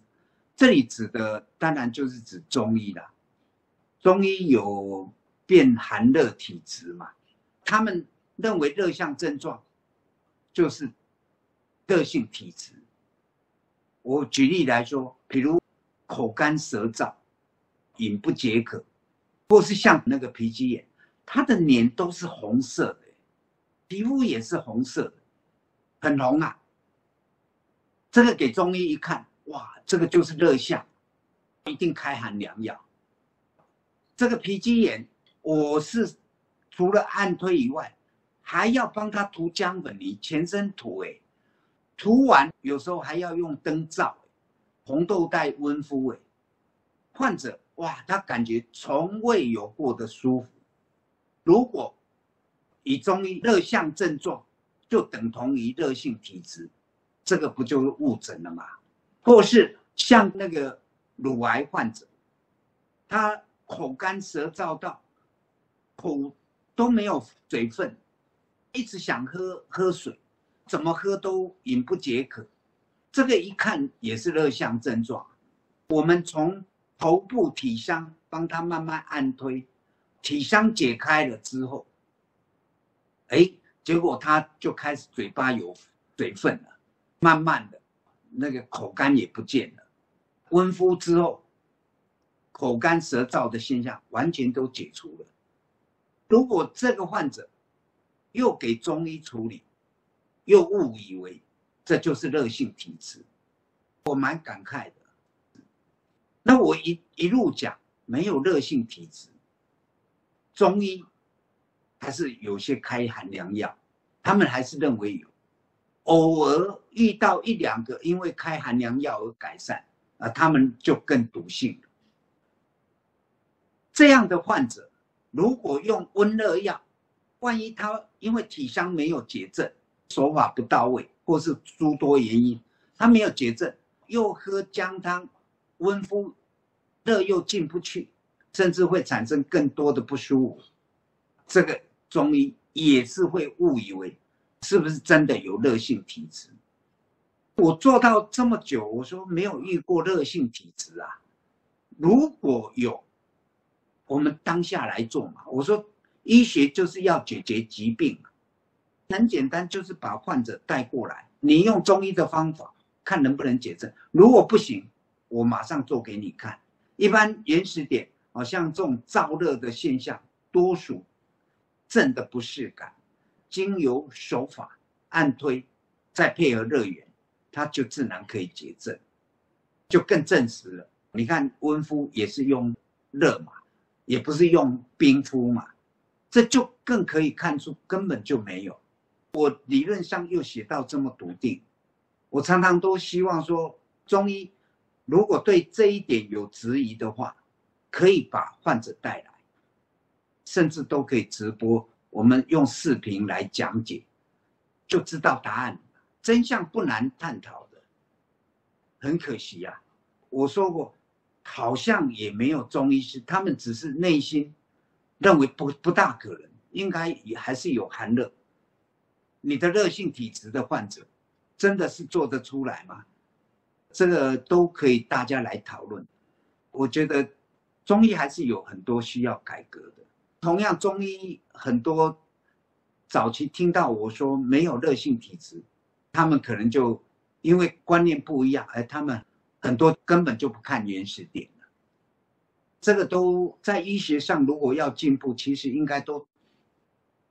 这里指的当然就是指中医了。中医有变寒热体质嘛？他们认为热象症状就是热性体质。我举例来说，比如口干舌燥、饮不解渴，或是像那个皮肌炎，他的脸都是红色的，皮肤也是红色的，很红啊。这个给中医一看。哇，这个就是热象，一定开寒凉药。这个皮肌炎，我是除了按推以外，还要帮他涂姜粉泥，全身涂哎，涂完有时候还要用灯照，红豆带温敷哎，患者哇，他感觉从未有过的舒服。如果以中医热象症状，就等同于热性体质，这个不就是误诊了吗？或是像那个乳癌患者，他口干舌燥到口都没有水分，一直想喝喝水，怎么喝都饮不解渴，这个一看也是热象症状。我们从头部体香帮他慢慢按推，体香解开了之后，哎，结果他就开始嘴巴有水分了，慢慢的。那个口干也不见了，温敷之后，口干舌燥的现象完全都解除了。如果这个患者又给中医处理，又误以为这就是热性体质，我蛮感慨的。那我一一路讲没有热性体质，中医还是有些开寒凉药，他们还是认为有。偶尔遇到一两个因为开寒凉药而改善，啊，他们就更笃信。这样的患者，如果用温热药，万一他因为体香没有结症，手法不到位，或是诸多原因，他没有结症，又喝姜汤，温敷，热又进不去，甚至会产生更多的不舒服。这个中医也是会误以为，是不是真的有热性体质？我做到这么久，我说没有遇过热性体质啊。如果有，我们当下来做嘛。我说医学就是要解决疾病，很简单，就是把患者带过来，你用中医的方法看能不能解症。如果不行，我马上做给你看。一般原始点，好像这种燥热的现象，多数症的不适感，经由手法按推，再配合热源。它就自然可以结症，就更证实了。你看温敷也是用热嘛，也不是用冰敷嘛，这就更可以看出根本就没有。我理论上又写到这么笃定，我常常都希望说，中医如果对这一点有质疑的话，可以把患者带来，甚至都可以直播，我们用视频来讲解，就知道答案。真相不难探讨的，很可惜呀。我说过，好像也没有中医师，他们只是内心认为不不大可能，应该也还是有寒热。你的热性体质的患者，真的是做得出来吗？这个都可以大家来讨论。我觉得中医还是有很多需要改革的。同样，中医很多早期听到我说没有热性体质。他们可能就因为观念不一样，而他们很多根本就不看原始点了。这个都在医学上，如果要进步，其实应该都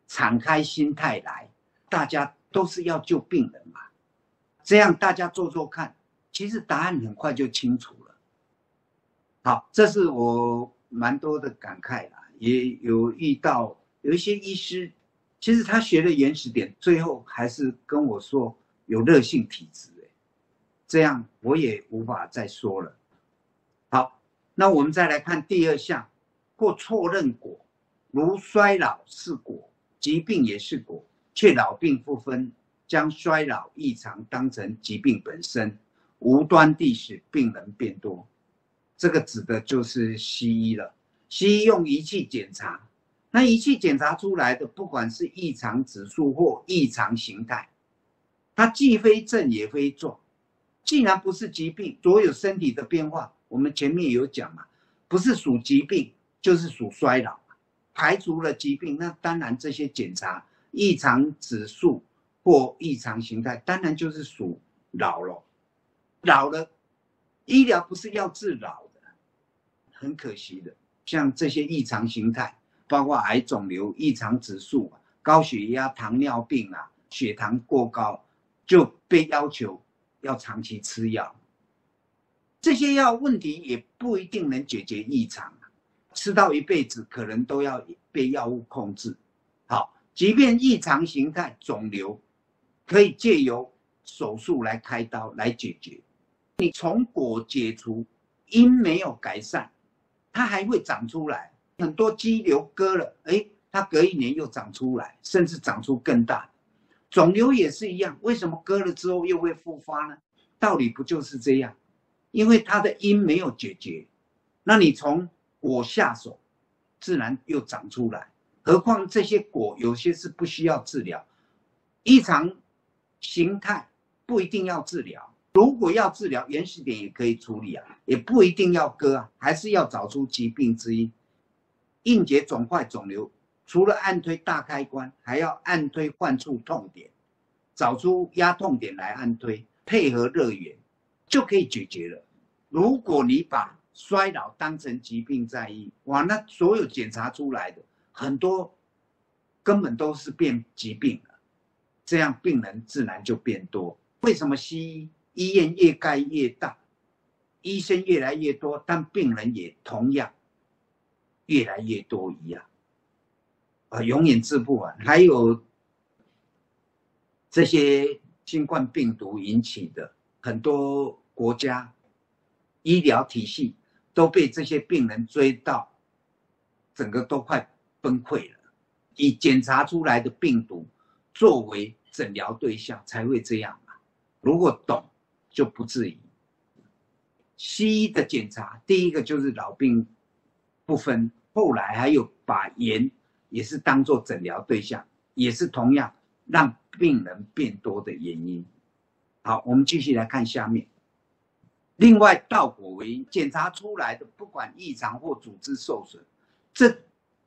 敞开心态来，大家都是要救病人嘛。这样大家做做看，其实答案很快就清楚了。好，这是我蛮多的感慨啦，也有遇到有一些医师，其实他学的原始点，最后还是跟我说。有热性体质，哎，这样我也无法再说了。好，那我们再来看第二项，或错认果，如衰老是果，疾病也是果，却老病不分，将衰老异常当成疾病本身，无端地使病人变多。这个指的就是西医了。西医用仪器检查，那仪器检查出来的，不管是异常指数或异常形态。它既非症也非状，既然不是疾病，所有身体的变化，我们前面有讲嘛，不是属疾病就是属衰老，排除了疾病，那当然这些检查异常指数或异常形态，当然就是属老了，老了，医疗不是要治老的，很可惜的，像这些异常形态，包括癌肿瘤异常指数、高血压、糖尿病啊，血糖过高。就被要求要长期吃药，这些药问题也不一定能解决异常，吃到一辈子可能都要被药物控制。好，即便异常形态肿瘤，可以借由手术来开刀来解决。你从果解除，因没有改善，它还会长出来。很多肌瘤割了，哎，它隔一年又长出来，甚至长出更大。肿瘤也是一样，为什么割了之后又会复发呢？道理不就是这样？因为它的因没有解决，那你从果下手，自然又长出来。何况这些果有些是不需要治疗，异常形态不一定要治疗。如果要治疗，原始点也可以处理啊，也不一定要割啊，还是要找出疾病之因。硬结肿块肿瘤。除了按推大开关，还要按推患处痛点，找出压痛点来按推，配合热源，就可以解决了。如果你把衰老当成疾病在意，哇，那所有检查出来的很多根本都是变疾病了，这样病人自然就变多。为什么西医医院越盖越大，医生越来越多，但病人也同样越来越多一样？啊，永远治不完。还有这些新冠病毒引起的很多国家医疗体系都被这些病人追到，整个都快崩溃了。以检查出来的病毒作为诊疗对象才会这样？如果懂就不至于。西医的检查，第一个就是老病不分，后来还有把盐也是当做诊疗对象，也是同样让病人变多的原因。好，我们继续来看下面。另外，倒果为因，检查出来的不管异常或组织受损，这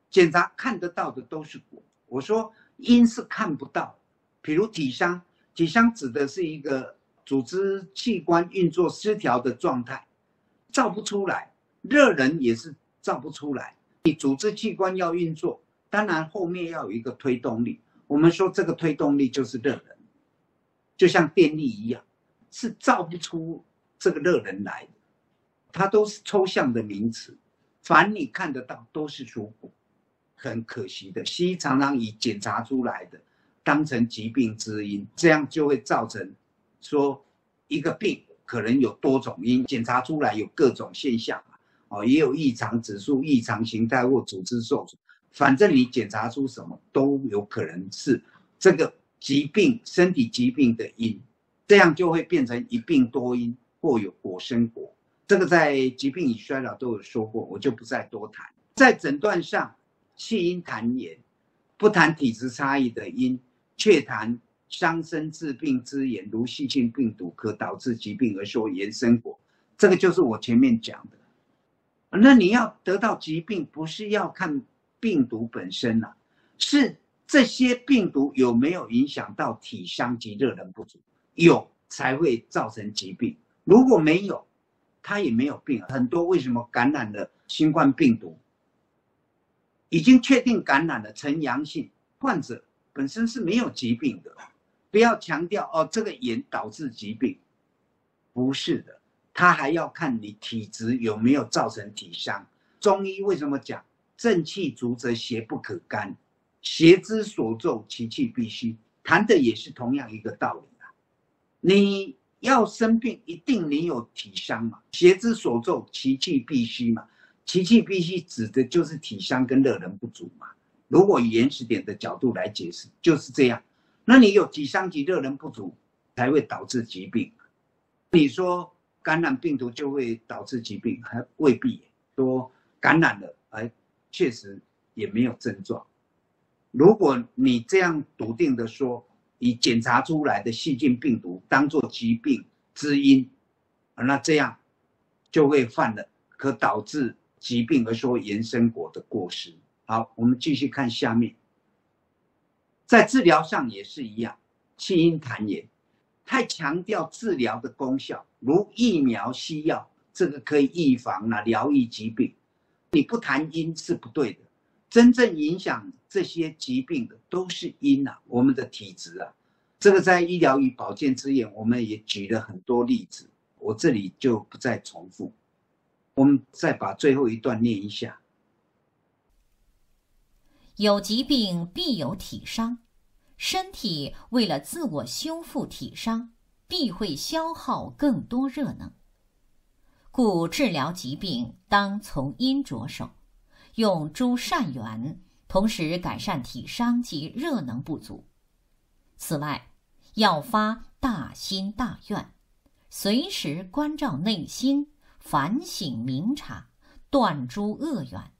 检查看得到的都是果。我说因是看不到，比如体伤，体伤指的是一个。组织器官运作失调的状态，照不出来，热能也是照不出来。你组织器官要运作，当然后面要有一个推动力。我们说这个推动力就是热能，就像电力一样，是照不出这个热能来的。它都是抽象的名词，凡你看得到都是属果。很可惜的，西医常常以检查出来的当成疾病之因，这样就会造成。说一个病可能有多种因，检查出来有各种现象哦，也有异常指数、异常形态或组织受损，反正你检查出什么都有可能是这个疾病、身体疾病的因，这样就会变成一病多因或有果生果。这个在《疾病与衰老》都有说过，我就不再多谈。在诊断上，弃因谈言，不谈体质差异的因，却谈。伤身治病之言，如细菌病毒可导致疾病而说延伸果，这个就是我前面讲的。那你要得到疾病，不是要看病毒本身呐，是这些病毒有没有影响到体伤及热能不足，有才会造成疾病。如果没有，他也没有病。很多为什么感染了新冠病毒，已经确定感染了呈阳性，患者本身是没有疾病的。不要强调哦，这个盐导致疾病，不是的，他还要看你体质有没有造成体伤。中医为什么讲正气足则邪不可干，邪之所奏，其气必虚，谈的也是同样一个道理啊。你要生病，一定你有体伤嘛？邪之所奏，其气必虚嘛？其气必虚指的就是体伤跟热能不足嘛。如果以原始点的角度来解释，就是这样。那你有几伤及热能不足，才会导致疾病。你说感染病毒就会导致疾病，还未必。说感染了，哎，确实也没有症状。如果你这样笃定的说，以检查出来的细菌病毒当做疾病之因，那这样就会犯了可导致疾病而说延伸果的过失。好，我们继续看下面。在治疗上也是一样，弃因谈言，太强调治疗的功效，如疫苗、西药，这个可以预防啊，疗愈疾病。你不谈因是不对的，真正影响这些疾病的都是因啊，我们的体质啊。这个在医疗与保健之言，我们也举了很多例子，我这里就不再重复。我们再把最后一段念一下。有疾病必有体伤，身体为了自我修复体伤，必会消耗更多热能。故治疗疾病当从因着手，用诸善缘，同时改善体伤及热能不足。此外，要发大心大愿，随时关照内心，反省明察，断诸恶缘。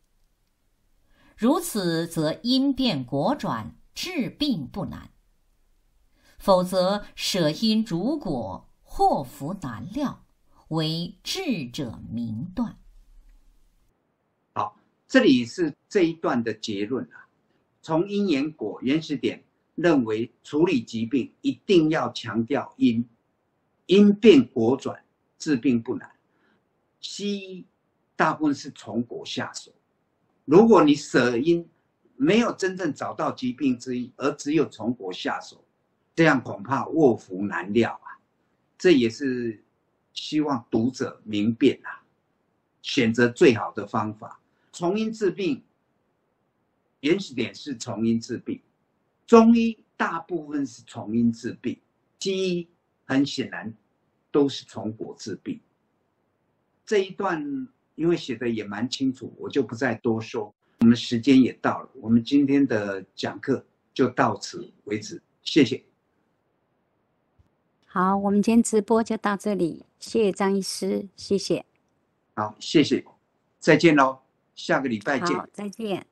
如此，则因变果转，治病不难；否则，舍因逐果，祸福难料，为智者明断。好，这里是这一段的结论啊。从因缘果原始点认为，处理疾病一定要强调因，因变果转，治病不难。西医大部分是从果下手。如果你舍因，没有真正找到疾病之因，而只有从果下手，这样恐怕卧福难料啊！这也是希望读者明辨啊，选择最好的方法。从因治病，原始点是从因治病，中医大部分是从因治病，西医很显然都是从果治病。这一段因为写的也蛮清楚，我就不再多说。我们时间也到了，我们今天的讲课就到此为止，谢谢。好，我们今天直播就到这里，谢谢张医师，谢谢。好，谢谢，再见喽，下个礼拜见。好，再见。